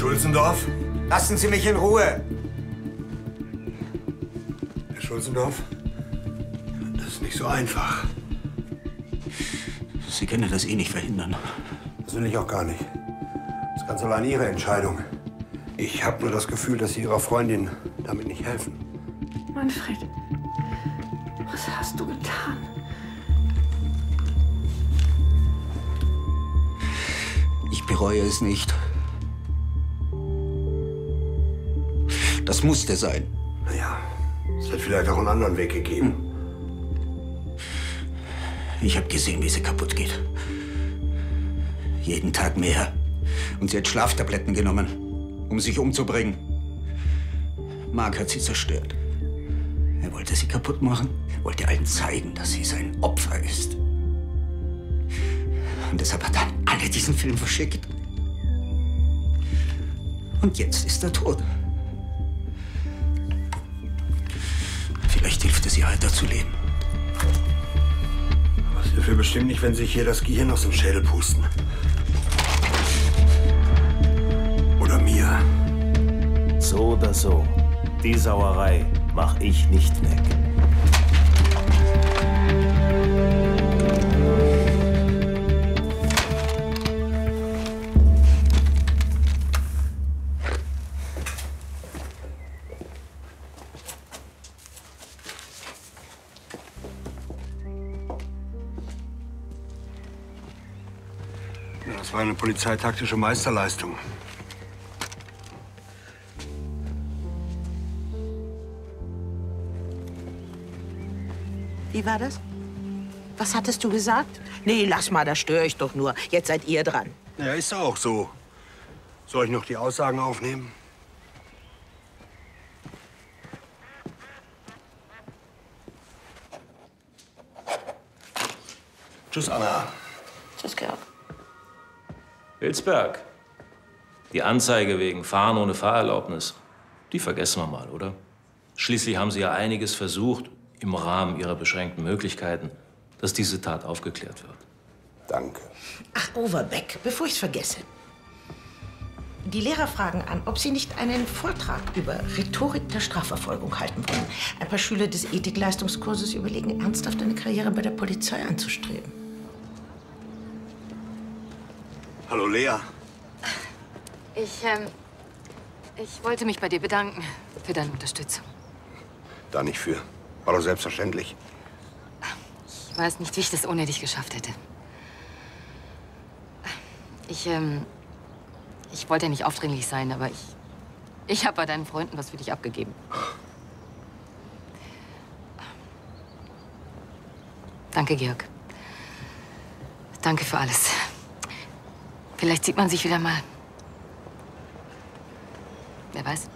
Schulzendorf? Lassen Sie mich in Ruhe. Herr Schulzendorf? Das ist nicht so einfach. Sie können das eh nicht verhindern. Das will ich auch gar nicht. Das ist ganz allein Ihre Entscheidung. Ich habe nur das Gefühl, dass Sie Ihrer Freundin damit nicht helfen. Manfred, was hast du getan? Ich bereue es nicht. Das musste sein. Naja, es hat vielleicht auch einen anderen Weg gegeben. Ich habe gesehen, wie sie kaputt geht. Jeden Tag mehr. Und sie hat Schlaftabletten genommen, um sich umzubringen. Mark hat sie zerstört. Er wollte sie kaputt machen, wollte allen zeigen, dass sie sein Opfer ist. Und deshalb hat dann alle diesen Film verschickt. Und jetzt ist er tot. Vielleicht hilft es ihr weiterzuleben. Aber es hilft mir bestimmt nicht, wenn Sie sich hier das Gehirn aus dem Schädel pusten. Oder mir. So oder so. Die Sauerei mach ich nicht weg. Das war eine polizeitaktische Meisterleistung. Wie war das? Was hattest du gesagt? Nee, lass mal, da störe ich doch nur. Jetzt seid ihr dran. Ja, ist auch so. Soll ich noch die Aussagen aufnehmen? Tschüss, Anna. Wilsberg. Die Anzeige wegen Fahren ohne Fahrerlaubnis, die vergessen wir mal, oder? Schließlich haben Sie ja einiges versucht, im Rahmen Ihrer beschränkten Möglichkeiten, dass diese Tat aufgeklärt wird. Danke. Ach, Overbeck, bevor ich's vergesse. Die Lehrer fragen an, ob sie nicht einen Vortrag über Rhetorik der Strafverfolgung halten wollen. Ein paar Schüler des Ethikleistungskurses überlegen, ernsthaft eine Karriere bei der Polizei anzustreben. Hallo, Lea. Ich, ähm, ich wollte mich bei dir bedanken für deine Unterstützung. Da nicht für. War doch selbstverständlich. Ich weiß nicht, wie ich das ohne dich geschafft hätte. Ich, ähm, ich wollte ja nicht aufdringlich sein, aber ich, ich habe bei deinen Freunden was für dich abgegeben. Danke, Georg. Danke für alles. Vielleicht sieht man sich wieder mal. Wer weiß?